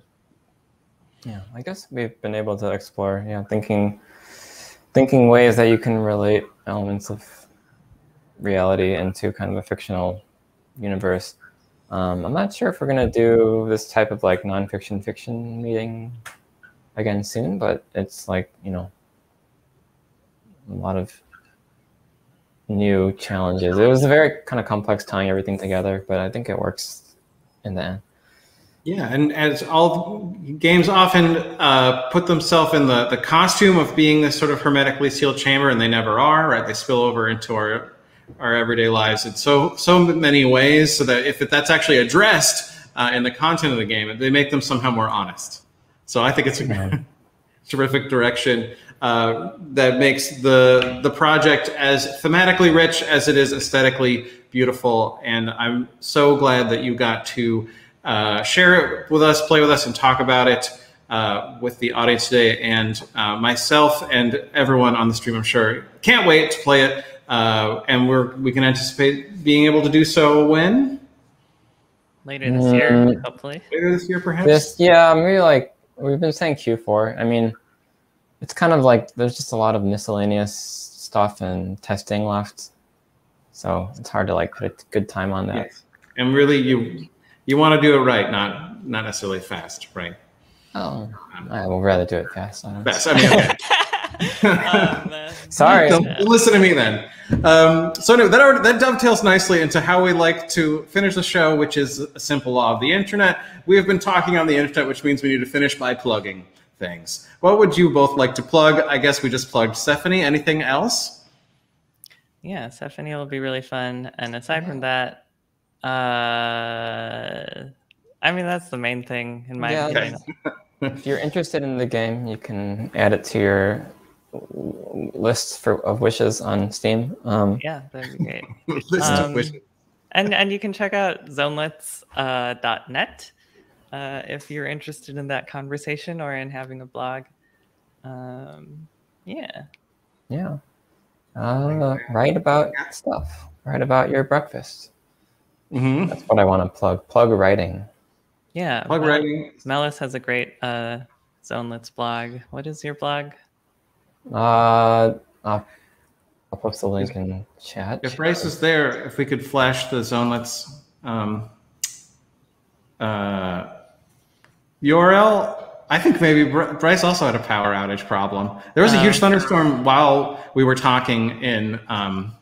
Yeah, I guess we've been able to explore, yeah, thinking, thinking ways that you can relate elements of reality into kind of a fictional universe. Um, I'm not sure if we're gonna do this type of like nonfiction fiction meeting again soon, but it's like you know a lot of new challenges. It was a very kind of complex tying everything together, but I think it works in the end. Yeah, and as all games often uh, put themselves in the, the costume of being this sort of hermetically sealed chamber, and they never are, right? They spill over into our our everyday lives in so so many ways, so that if that's actually addressed uh, in the content of the game, they make them somehow more honest. So I think it's a yeah. terrific direction uh, that makes the the project as thematically rich as it is aesthetically beautiful. And I'm so glad that you got to uh, share it with us, play with us, and talk about it uh, with the audience today. And uh, myself and everyone on the stream, I'm sure, can't wait to play it. Uh, and we're we can anticipate being able to do so when later this mm, year, hopefully later this year, perhaps. This, yeah, maybe like we've been saying Q4. I mean, it's kind of like there's just a lot of miscellaneous stuff and testing left, so it's hard to like put a good time on that. Yes. And really, you you want to do it right, not not necessarily fast, right? Oh, I would rather do it fast. I fast. I mean, okay. oh, Sorry. Don't listen to me then. Um, so anyway, that, that dovetails nicely into how we like to finish the show, which is a simple law of the internet. We have been talking on the internet, which means we need to finish by plugging things. What would you both like to plug? I guess we just plugged Sephonie. Anything else? Yeah, Sephonie will be really fun. And aside from that, uh, I mean, that's the main thing in my yeah, opinion. if you're interested in the game, you can add it to your list for of wishes on Steam. Um, yeah, that'd be great. list um, of wishes. And and you can check out zonelets.net uh, uh, if you're interested in that conversation or in having a blog. Um, yeah. Yeah. Uh, write about stuff. Write about your breakfast. Mm-hmm. That's what I want to plug. Plug writing. Yeah. Plug Mel- writing. Melos has a great uh, Zonelets blog. What is your blog? Uh, I'll, I'll post the link in chat. If Bryce is there, if we could flash the Zonelets um, uh, URL, I think maybe Bryce also had a power outage problem. There was a huge um, thunderstorm while we were talking in um,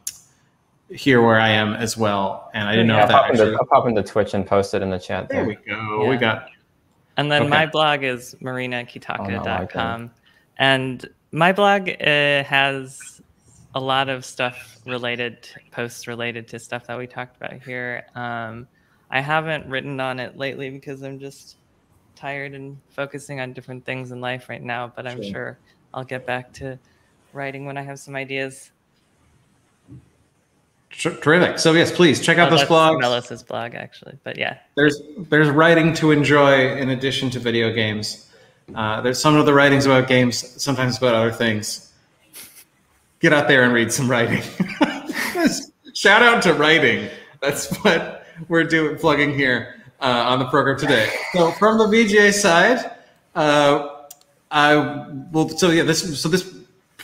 here where I am as well, and I didn't know if that I'll actually. Into, I'll pop into Twitch and post it in the chat. There, there. we go. Yeah. We got. And then okay. my blog is marinakittaka.com, oh, and my blog uh, has a lot of stuff related, posts related to stuff that we talked about here. Um, I haven't written on it lately because I'm just tired and focusing on different things in life right now. But I'm sure, sure I'll get back to writing when I have some ideas. Terrific. So yes, please check out oh, this blog. Melos's blog, actually, but yeah. There's there's writing to enjoy in addition to video games. Uh, there's some of the writings about games, sometimes about other things. Get out there and read some writing. Shout out to writing. That's what we're doing, plugging here uh, on the program today. So from the VGA side, uh, I will. So yeah, this so this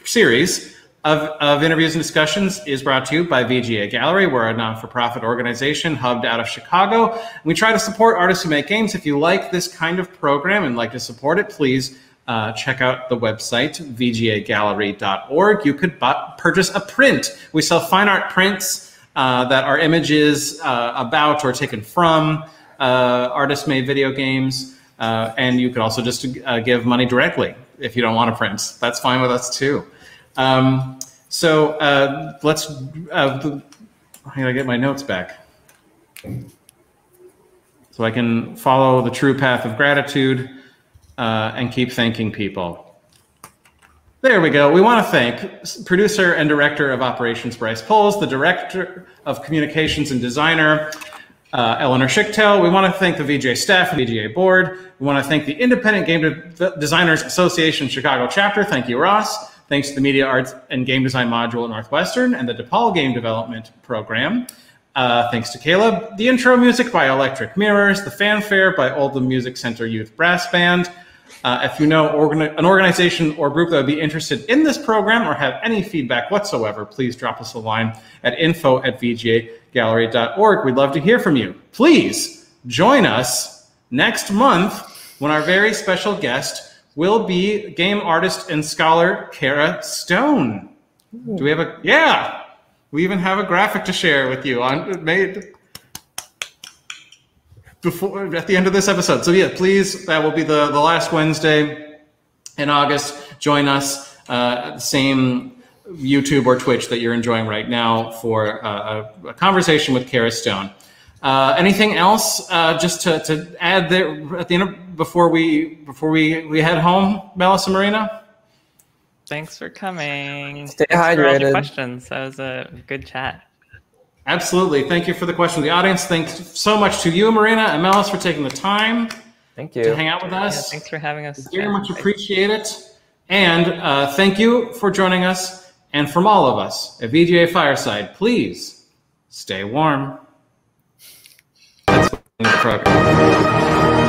series of, of interviews and discussions is brought to you by VGA Gallery. We're a non-for-profit organization hubbed out of Chicago. We try to support artists who make games. If you like this kind of program and like to support it, please uh, check out the website, vgagallery.org. You could purchase a print. We sell fine art prints uh, that are images uh, about or taken from uh, artist-made video games. Uh, and you could also just uh, give money directly if you don't want a print. That's fine with us too. Um, so uh, let's, uh, I gotta get my notes back. So I can follow the true path of gratitude uh, and keep thanking people. There we go. We want to thank producer and director of operations Bryce Poles, the director of communications and designer uh, Eleanor Schichtel. We want to thank the VGA staff and VGA board. We want to thank the Independent Game De Designers Association Chicago chapter. Thank you, Ross thanks to the Media Arts and Game Design module at Northwestern and the DePaul Game Development Program. Uh, thanks to Caleb. The intro music by Electric Mirrors, the fanfare by Oldham Music Center Youth Brass Band. Uh, if you know an organization or group that would be interested in this program or have any feedback whatsoever, please drop us a line at info at vgagallery.org. We'd love to hear from you. Please join us next month when our very special guest will be game artist and scholar Kara Stone. Do we have a yeah? We even have a graphic to share with you on made before at the end of this episode. So yeah, please, that will be the the last Wednesday in August. Join us uh, at the same YouTube or Twitch that you're enjoying right now for uh, a, a conversation with Kara Stone. Uh, anything else uh, just to, to add there at the end before we before we, we head home, Melissa Marina? Thanks for coming. Stay Thanks for all your hydrated. questions. That was a good chat. Absolutely. Thank you for the question the audience. Thanks so much to you, Marina and Melos, for taking the time Thank you. to you. hang out with Yeah, us. thanks for having us. Very much appreciate it. And uh, thank you for joining us. And from all of us at VGA Fireside, please stay warm. That's the program.